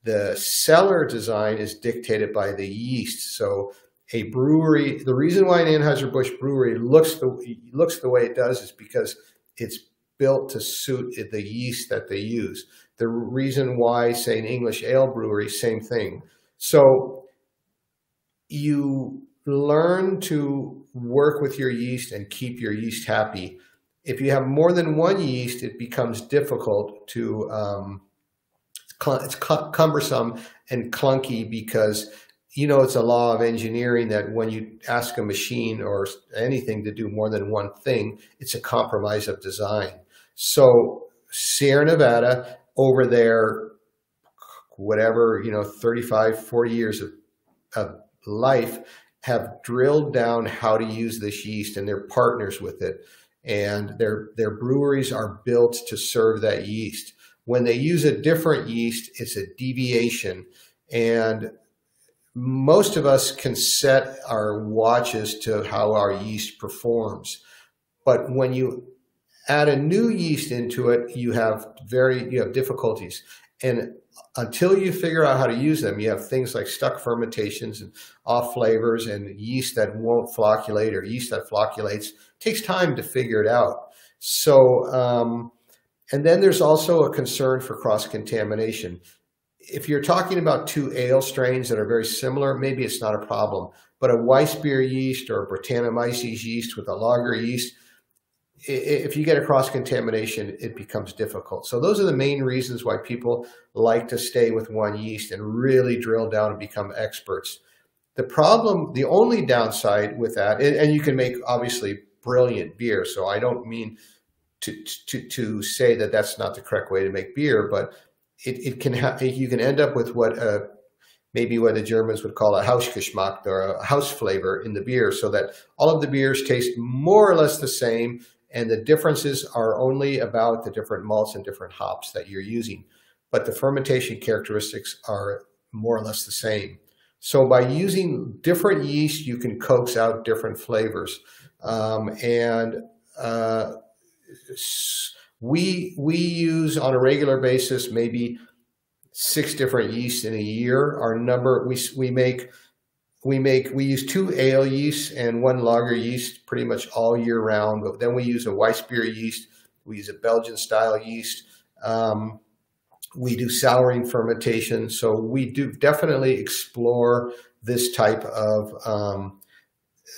The cellar design is dictated by the yeast. So a brewery, the reason why an Anheuser-Busch brewery looks the, looks the way it does is because it's built to suit the yeast that they use. The reason why, say, an English ale brewery, same thing. So you learn to work with your yeast and keep your yeast happy. If you have more than one yeast, it becomes difficult to, um, it's cumbersome and clunky because you know it's a law of engineering that when you ask a machine or anything to do more than one thing, it's a compromise of design. So Sierra Nevada over there, whatever, you know, 35, 40 years of, of life have drilled down how to use this yeast and they're partners with it. And their, their breweries are built to serve that yeast. When they use a different yeast, it's a deviation. And most of us can set our watches to how our yeast performs. But when you add a new yeast into it, you have very you have difficulties. And until you figure out how to use them, you have things like stuck fermentations and off flavors and yeast that won't flocculate or yeast that flocculates. It takes time to figure it out. So, um, and then there's also a concern for cross contamination. If you're talking about two ale strains that are very similar, maybe it's not a problem. But a Weiss beer yeast or a Brettanomyces yeast with a lager yeast, if you get a cross contamination, it becomes difficult. So those are the main reasons why people like to stay with one yeast and really drill down and become experts. The problem, the only downside with that, and, and you can make obviously brilliant beer. So I don't mean to, to, to say that that's not the correct way to make beer, but it, it can have, you can end up with what uh, maybe what the Germans would call a Hausgeschmack or a house flavor in the beer so that all of the beers taste more or less the same and the differences are only about the different malts and different hops that you're using. But the fermentation characteristics are more or less the same. So by using different yeast, you can coax out different flavors. Um, and uh, we we use on a regular basis maybe six different yeasts in a year. Our number we we make we make we use two ale yeasts and one lager yeast pretty much all year round. But then we use a Weiss beer yeast. We use a Belgian style yeast. Um, we do souring fermentation. So we do definitely explore this type of um,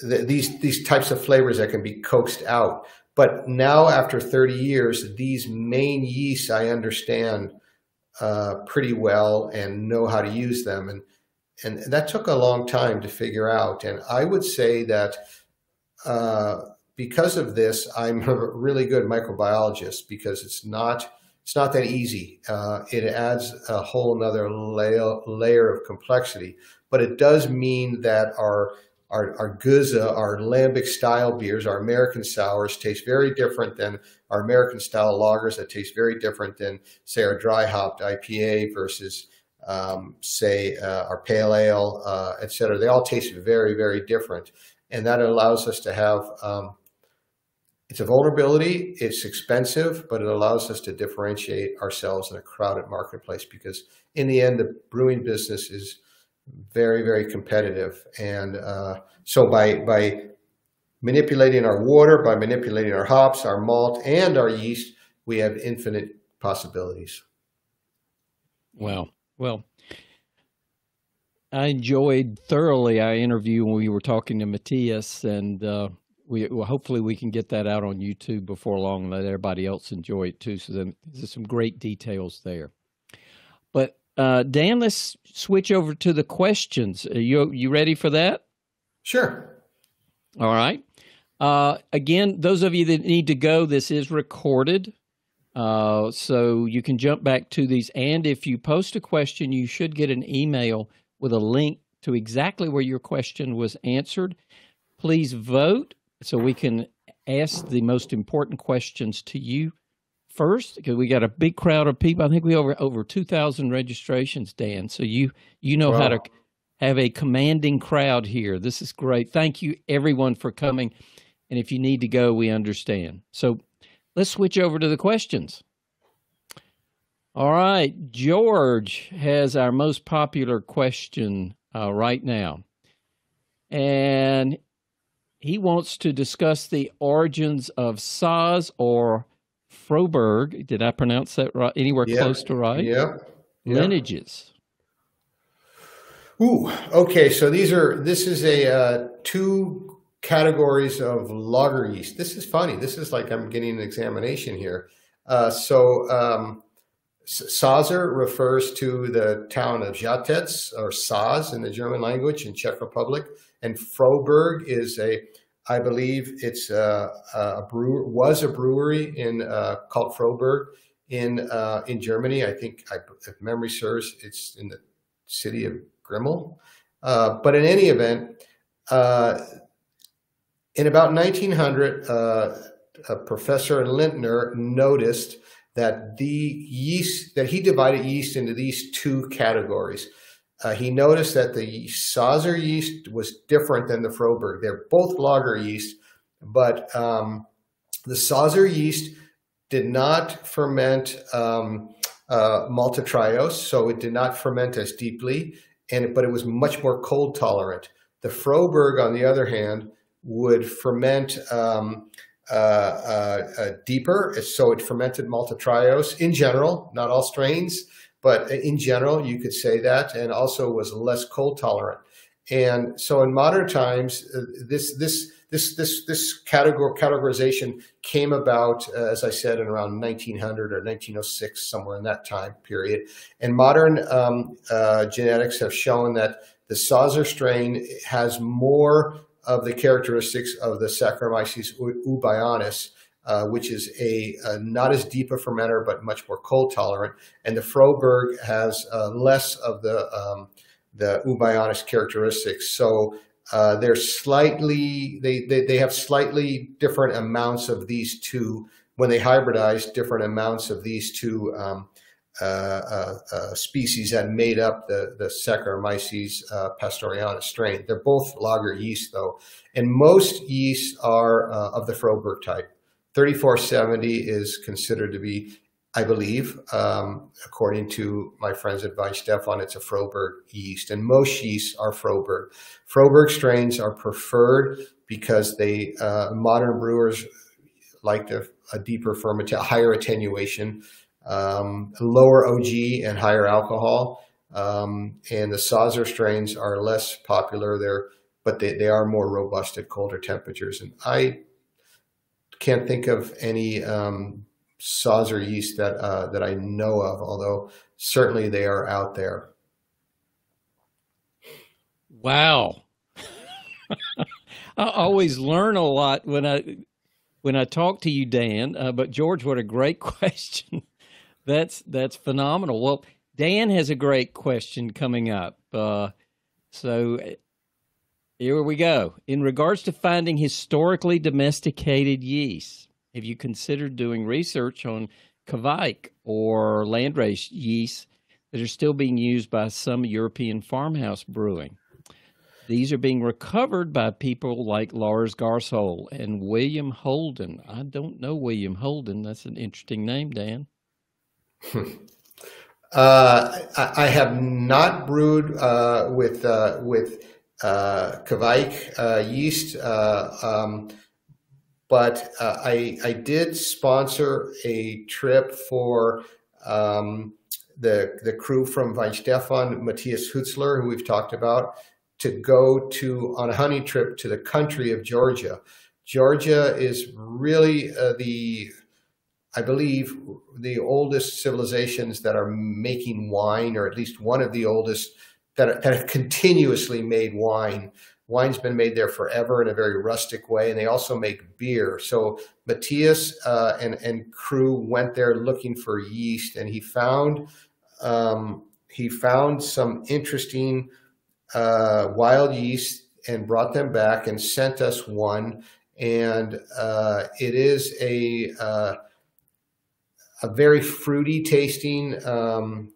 th these these types of flavors that can be coaxed out. But now, after 30 years, these main yeasts I understand uh, pretty well and know how to use them. And and that took a long time to figure out. And I would say that uh, because of this, I'm <laughs> a really good microbiologist because it's not it's not that easy. Uh, it adds a whole another layer layer of complexity, but it does mean that our our, our Gose, our lambic style beers, our American sours taste very different than our American style lagers that taste very different than say our dry hopped IPA versus um, say uh, our pale ale, uh, et cetera, they all taste very, very different. And that allows us to have, um, it's a vulnerability, it's expensive, but it allows us to differentiate ourselves in a crowded marketplace because in the end, the brewing business is very, very competitive. And uh, so by, by manipulating our water, by manipulating our hops, our malt, and our yeast, we have infinite possibilities. Well, well, I enjoyed thoroughly our interview when we were talking to Matthias, and uh, we well, hopefully we can get that out on YouTube before long and let everybody else enjoy it too. So then, there's some great details there. But uh, Dan, let's switch over to the questions. Are you you ready for that? Sure. All right. Uh, again, those of you that need to go, this is recorded. Uh, so you can jump back to these. And if you post a question, you should get an email with a link to exactly where your question was answered. Please vote so we can ask the most important questions to you first because we got a big crowd of people. I think we over over 2000 registrations, Dan. So you you know wow. how to have a commanding crowd here. This is great. Thank you everyone for coming. And if you need to go, we understand. So Let's switch over to the questions. All right, George has our most popular question uh, right now. And he wants to discuss the origins of Saaz or Frohberg. Did I pronounce that right? Anywhere Yep. close to right? Yep. Lineages. Ooh, okay. So these are this is a uh, two categories of lager yeast. This is funny. This is like I'm getting an examination here. Uh, so um, Saazer refers to the town of Žatec or Saaz in the German language in Czech Republic, and Frohberg is a, I believe it's a, a brewer was a brewery in uh, called Frohberg in uh, in Germany. I think, I, if memory serves, it's in the city of Grimma. Uh, but in any event, uh, in about 1900, uh, a professor Lintner noticed that the yeast that he divided yeast into these two categories. Uh, he noticed that the Saazer yeast was different than the Frohberg. They're both lager yeast, but um, the Saazer yeast did not ferment um, uh, maltotriose, so it did not ferment as deeply, and but it was much more cold tolerant. The Frohberg, on the other hand, would ferment um, uh, uh, uh, deeper, so it fermented maltotriose in general, not all strains, but in general, you could say that, and also was less cold tolerant. And so, in modern times, uh, this this this this this categor- categorization came about, uh, as I said, in around 1900 or 1906, somewhere in that time period. And modern um, uh, genetics have shown that the Saazer strain has more of the characteristics of the Saccharomyces eubayanus, uh, which is a, a not as deep a fermenter but much more cold tolerant, and the Frohberg has uh, less of the um, the eubayanus characteristics. So uh, they're slightly they, they they have slightly different amounts of these two when they hybridize different amounts of these two um, species that made up the the Saccharomyces uh, pastorianus strain. They're both lager yeast though, and most yeasts are uh, of the Frohberg type. 3470 is considered to be I believe, um, according to my friends advice, Stefan, it's a Frohberg yeast, and most yeasts are Frohberg. Frohberg strains are preferred because they uh, modern brewers like a, a deeper fermentation, higher attenuation, um, lower OG, and higher alcohol. Um, and the Saazer strains are less popular there, but they, they are more robust at colder temperatures. And I can't think of any um, Saazer yeast that uh, that I know of, although certainly they are out there. Wow. <laughs> I always learn a lot when I when I talk to you, Dan. Uh, but George, what a great <laughs> question. That's that's phenomenal. Well, Dan has a great question coming up. Uh, so here we go. In regards to finding historically domesticated yeast, have you considered doing research on Kveik or landrace yeast that are still being used by some European farmhouse brewing? These are being recovered by people like Lars Garshol and William Holden. I don't know William Holden. That's an interesting name, Dan. <laughs> Uh, I, I have not brewed uh, with uh, with uh, Kveik uh, yeast, uh, um, but I I did sponsor a trip for um, the the crew from Weihenstephan, Matthias Hutzler, who we've talked about, to go to on a hunting trip to the country of Georgia. Georgia is really the I believe the oldest civilizations that are making wine, or at least one of the oldest that, that have continuously made wine. Wine's been made there forever in a very rustic way, and they also make beer. So Matthias uh, and and crew went there looking for yeast, and he found um, he found some interesting uh, wild yeast and brought them back and sent us one. And uh, it is a uh, a very fruity tasting, um,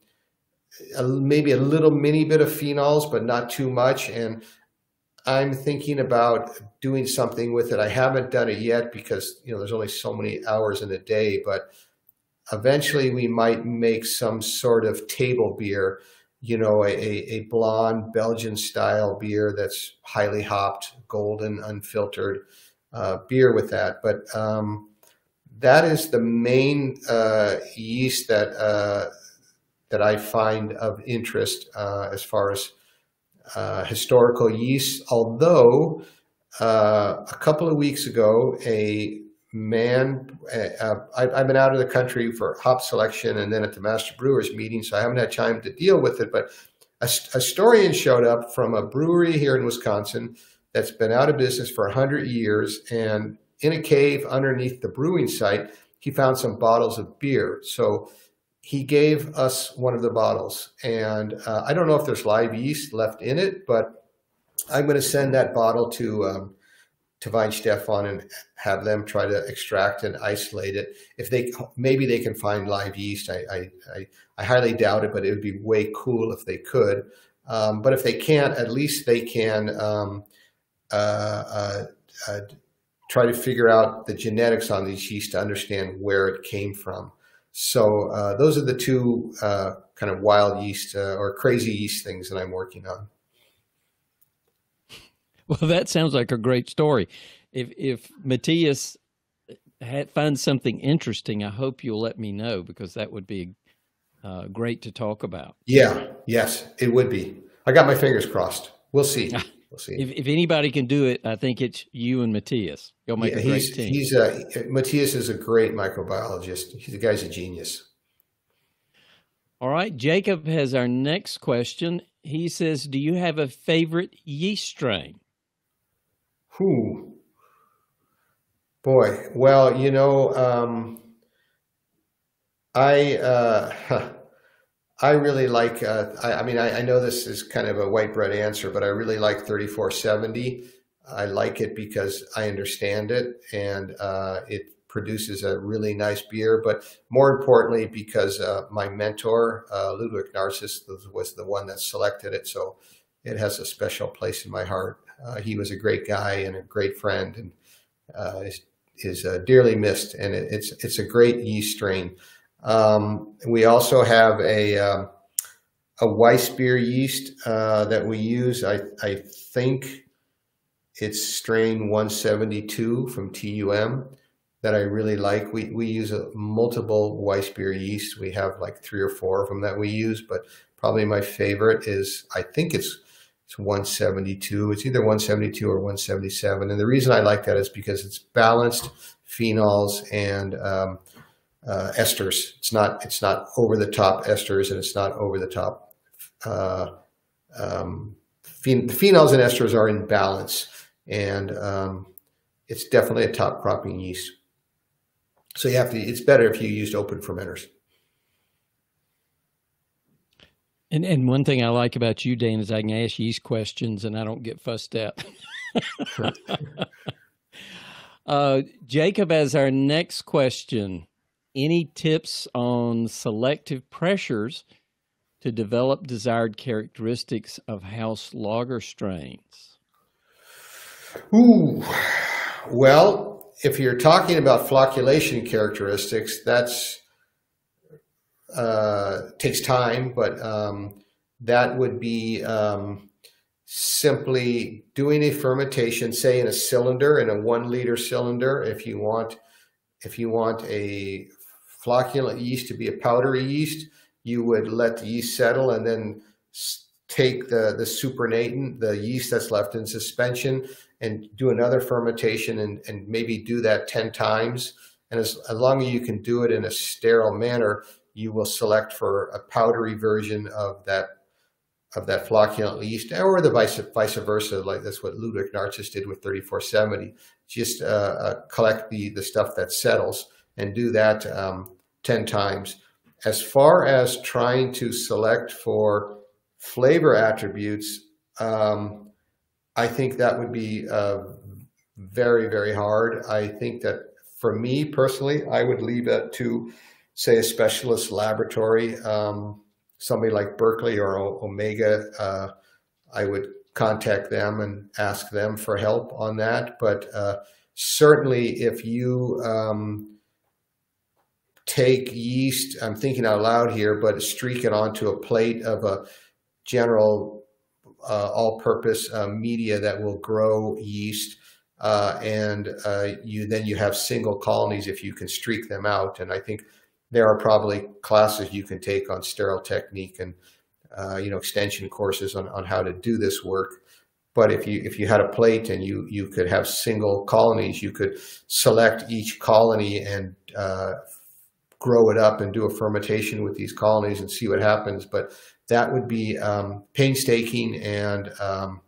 a, maybe a little mini bit of phenols, but not too much. And I'm thinking about doing something with it. I haven't done it yet because you know there's only so many hours in a day, but eventually we might make some sort of table beer, you know, a, a blonde Belgian style beer that's highly hopped, golden, unfiltered uh, beer with that. But um, that is the main uh, yeast that uh, that I find of interest uh, as far as uh, historical yeast. Although uh, a couple of weeks ago, a man, uh, I, have been out of the country for hop selection and then at the Master Brewers meeting, so I haven't had time to deal with it. But a, a historian showed up from a brewery here in Wisconsin that's been out of business for 100 years. And in a cave underneath the brewing site, he found some bottles of beer. So he gave us one of the bottles. And uh, I don't know if there's live yeast left in it, but I'm going to send that bottle to um, to Weihenstephan and have them try to extract and isolate it. If they maybe they can find live yeast, I I, I, I highly doubt it, but it would be way cool if they could. Um, but if they can't, at least they can um, uh, uh, uh, try to figure out the genetics on these yeast to understand where it came from. So uh, those are the two uh, kind of wild yeast uh, or crazy yeast things that I'm working on. Well, that sounds like a great story. If if Matthias had, finds something interesting, I hope you'll let me know because that would be uh, great to talk about. Yeah, yes, it would be. I got my fingers crossed. We'll see. <laughs> We'll see. If, if anybody can do it, I think it's you and Matthias. You'll make yeah, a great team. He's a Matthias is a great microbiologist. He's the guy's a genius. All right, Jacob has our next question. He says, "Do you have a favorite yeast strain?" Who? Boy, well, you know, um, I. Uh, <laughs> I really like, uh, I, I, mean, I, I, know this is kind of a white bread answer, but I really like 3470. I like it because I understand it and uh, it produces a really nice beer. But more importantly, because uh, my mentor, uh, Ludwig Narziss, was the one that selected it. So it has a special place in my heart. Uh, he was a great guy and a great friend and uh, is, is dearly missed. And it, it's, it's a great yeast strain. Um, we also have a um, a Weiss beer yeast uh, that we use. I I think it's strain 172 from TUM that I really like. We we use a multiple Weiss beer yeast. We have like three or four of them that we use, but probably my favorite is I think it's it's 172. It's either 172 or 177. And the reason I like that is because it's balanced phenols and um, uh, esters. It's not it's not over the top esters, and it's not over the top. Uh, um, phen the phenols and esters are in balance, and um, it's definitely a top cropping yeast. So you have to. It's better if you used open fermenters. And and one thing I like about you, Dan, is I can ask yeast questions and I don't get fussed at. <laughs> uh, Jacob, as our next question, any tips on selective pressures to develop desired characteristics of house lager strains? Ooh, well, if you're talking about flocculation characteristics, that's uh, takes time, but um, that would be um, simply doing a fermentation, say in a cylinder, in a one liter cylinder. If you want, if you want a flocculent yeast to be a powdery yeast, you would let the yeast settle and then take the, the supernatant, the yeast that's left in suspension, and do another fermentation and, and maybe do that 10 times. And as, as long as you can do it in a sterile manner, you will select for a powdery version of that of that flocculent yeast, or the vice vice versa. Like that's what Ludwig Narziss did with 3470. Just uh, uh, collect the the stuff that settles and do that um, 10 times. As far as trying to select for flavor attributes, um, I think that would be uh, very, very hard. I think that for me personally, I would leave it to, say, a specialist laboratory, um, somebody like Berkeley or o Omega. Uh, I would contact them and ask them for help on that. But uh, certainly, if you um, take yeast, I'm thinking out loud here, but streak it onto a plate of a general uh, all-purpose uh, media that will grow yeast. Uh, and uh, you then you have single colonies if you can streak them out. And I think there are probably classes you can take on sterile technique and uh, you know extension courses on, on how to do this work. But if you if you had a plate and you you could have single colonies, you could select each colony and uh, grow it up and do a fermentation with these colonies and see what happens. But that would be um, painstaking and um,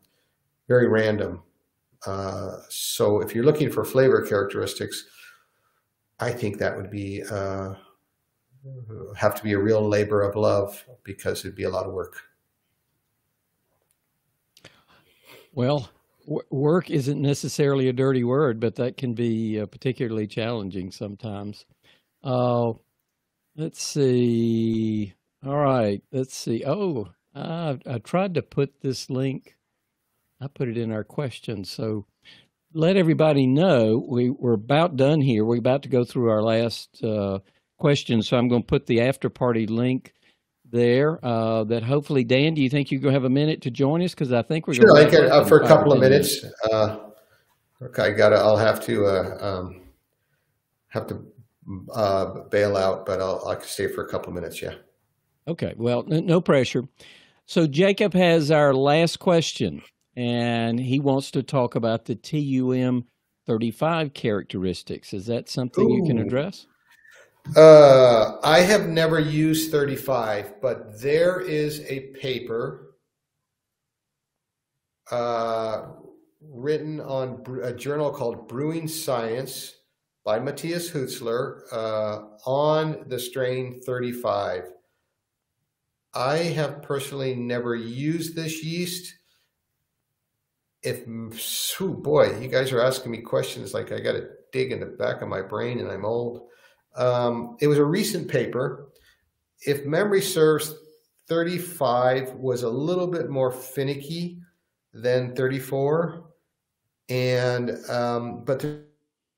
very random. Uh, so if you're looking for flavor characteristics, I think that would be uh, have to be a real labor of love because it'd be a lot of work. Well, work isn't necessarily a dirty word, but that can be uh, particularly challenging sometimes. Uh, let's see. All right, let's see. Oh, I, I tried to put this link. I put it in our questions. So let everybody know we, we're about done here. We're about to go through our last uh, question. So I'm going to put the after party link there uh, that hopefully, Dan, do you think you're going to have a minute to join us? Because I think we're sure, going to. Sure, uh, for a couple of minutes. minutes. Uh, okay, I got to, I'll have to, uh, um, have to uh, bail out, but I'll, I can stay for a couple minutes. Yeah. Okay. Well, no pressure. So Jacob has our last question, and he wants to talk about the TUM 35 characteristics. Is that something Ooh. you can address? Uh, I have never used 35, but there is a paper uh, written on a journal called Brewing Science by Matthias Hutzler uh, on the strain 35. I have personally never used this yeast. If, oh boy, you guys are asking me questions like I got to dig in the back of my brain and I'm old. Um, it was a recent paper. If memory serves, 35 was a little bit more finicky than 34. And, um, but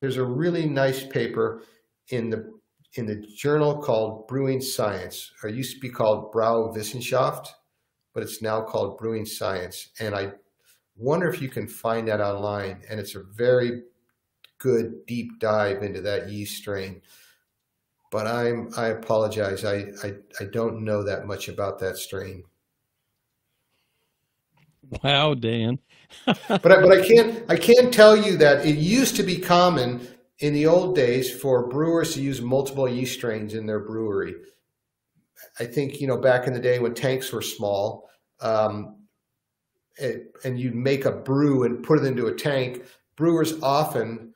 there's a really nice paper in the in the journal called Brewing Science. It used to be called Brauwissenschaft, but it's now called Brewing Science. And I wonder if you can find that online. And it's a very good deep dive into that yeast strain but I'm I apologize. I, I I don't know that much about that strain. Wow, Dan. but I, but I can't I can't tell you that it used to be common in the old days for brewers to use multiple yeast strains in their brewery. I think you know back in the day when tanks were small, um, it, and you'd make a brew and put it into a tank. Brewers often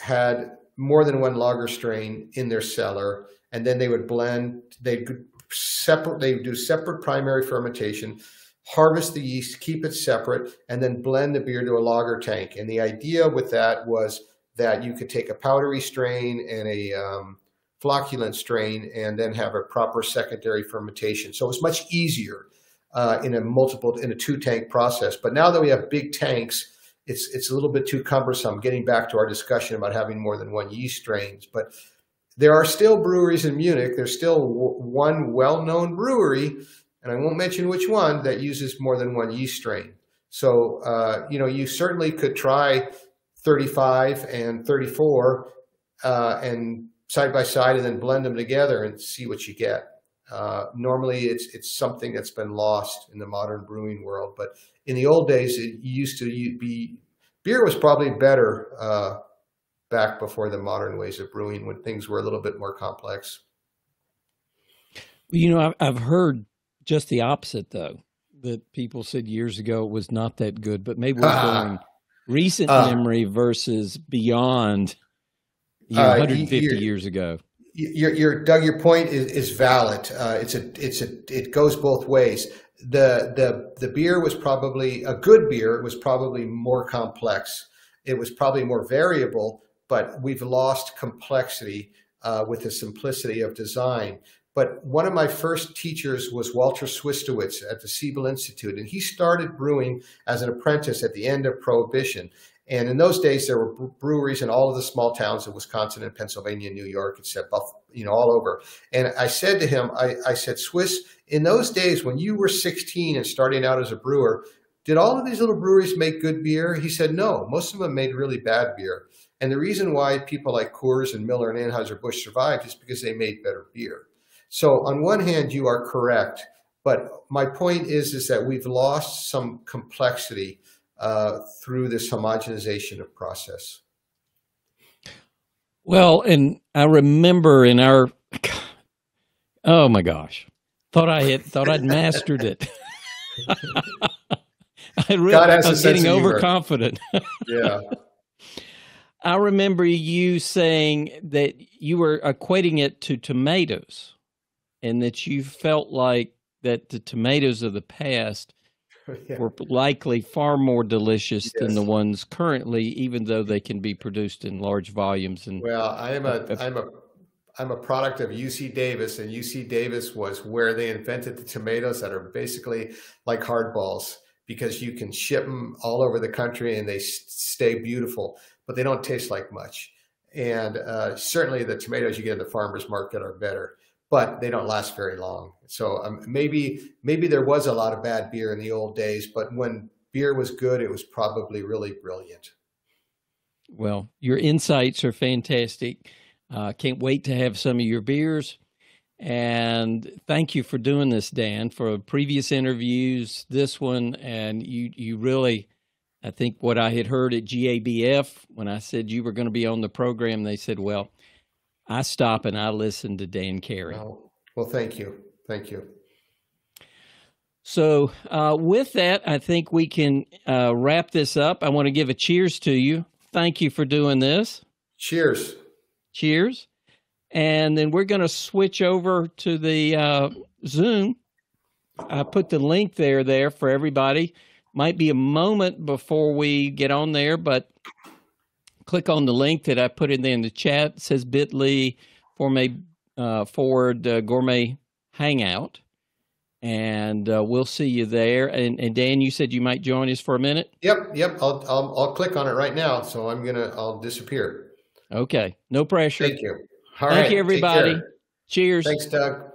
had more than one lager strain in their cellar, and then they would blend. They would separate. They do separate primary fermentation, harvest the yeast, keep it separate, and then blend the beer to a lager tank. And the idea with that was that you could take a powdery strain and a um, flocculent strain, and then have a proper secondary fermentation. So it was much easier uh, in a multiple in a two tank process. But now that we have big tanks it's it's a little bit too cumbersome. Getting back to our discussion about having more than one yeast strains, but there are still breweries in Munich. There's still one well-known brewery, and I won't mention which one that uses more than one yeast strain. So uh, you know, you certainly could try 35 and 34 uh, and side by side, and then blend them together and see what you get. Uh, normally, it's it's something that's been lost in the modern brewing world, but in the old days, it used to be beer was probably better uh, back before the modern ways of brewing when things were a little bit more complex. You know, I've heard just the opposite though. That people said years ago it was not that good, but maybe we're going recent uh, memory versus beyond you know, 150 uh, years ago. Your, your Doug, your point is, is valid. Uh, it's a, it's a, it goes both ways the the the beer was probably a good beer. It was probably more complex. It was probably more variable, but we've lost complexity uh, with the simplicity of design. But one of my first teachers was Walter Swistowitz at the Siebel Institute, and he started brewing as an apprentice at the end of Prohibition. And in those days, there were breweries in all of the small towns in Wisconsin and Pennsylvania, New York, except you know all over. And I said to him, I, I said, Swiss, in those days when you were 16 and starting out as a brewer, did all of these little breweries make good beer? He said, no, most of them made really bad beer. And the reason why people like Coors and Miller and Anheuser-Busch survived is because they made better beer. So on one hand, you are correct. But my point is, is that we've lost some complexity uh, through this homogenization of process. Well, and I remember in our, oh my gosh, thought I had thought I'd mastered it. <laughs> I has I was getting overconfident. <laughs> yeah. I remember you saying that you were equating it to tomatoes and that you felt like that the tomatoes of the past <laughs> yeah. were likely far more delicious yes. than the ones currently, even though they can be produced in large volumes. And well, I am a am a I'm a product of UC Davis, and UC Davis was where they invented the tomatoes that are basically like hardballs because you can ship them all over the country and they stay beautiful, but they don't taste like much. And uh, certainly the tomatoes you get in the farmers market are better but they don't last very long. So um, maybe maybe there was a lot of bad beer in the old days, but when beer was good, it was probably really brilliant. Well, your insights are fantastic. Uh, can't wait to have some of your beers. And thank you for doing this, Dan, for previous interviews, this one, and you you really I think what I had heard at GABF when I said you were going to be on the program, they said, well, I stop and I listen to Dan Carey. Well, well thank you. Thank you. So, uh, with that, I think we can uh, wrap this up. I want to give a cheers to you. Thank you for doing this. Cheers. Cheers. And then we're going to switch over to the uh, Zoom. I put the link there there for everybody. Might be a moment before we get on there, but click on the link that I put in there in the chat. It says bit.ly forward, uh, forward uh, gourmet hangout. And uh, we'll see you there. And, and Dan, you said you might join us for a minute. Yep, yep. I'll I'll, I'll click on it right now. So I'm gonna I'll disappear. Okay, no pressure. Thank you. All Thank right, you, everybody. Cheers. Thanks, Doug.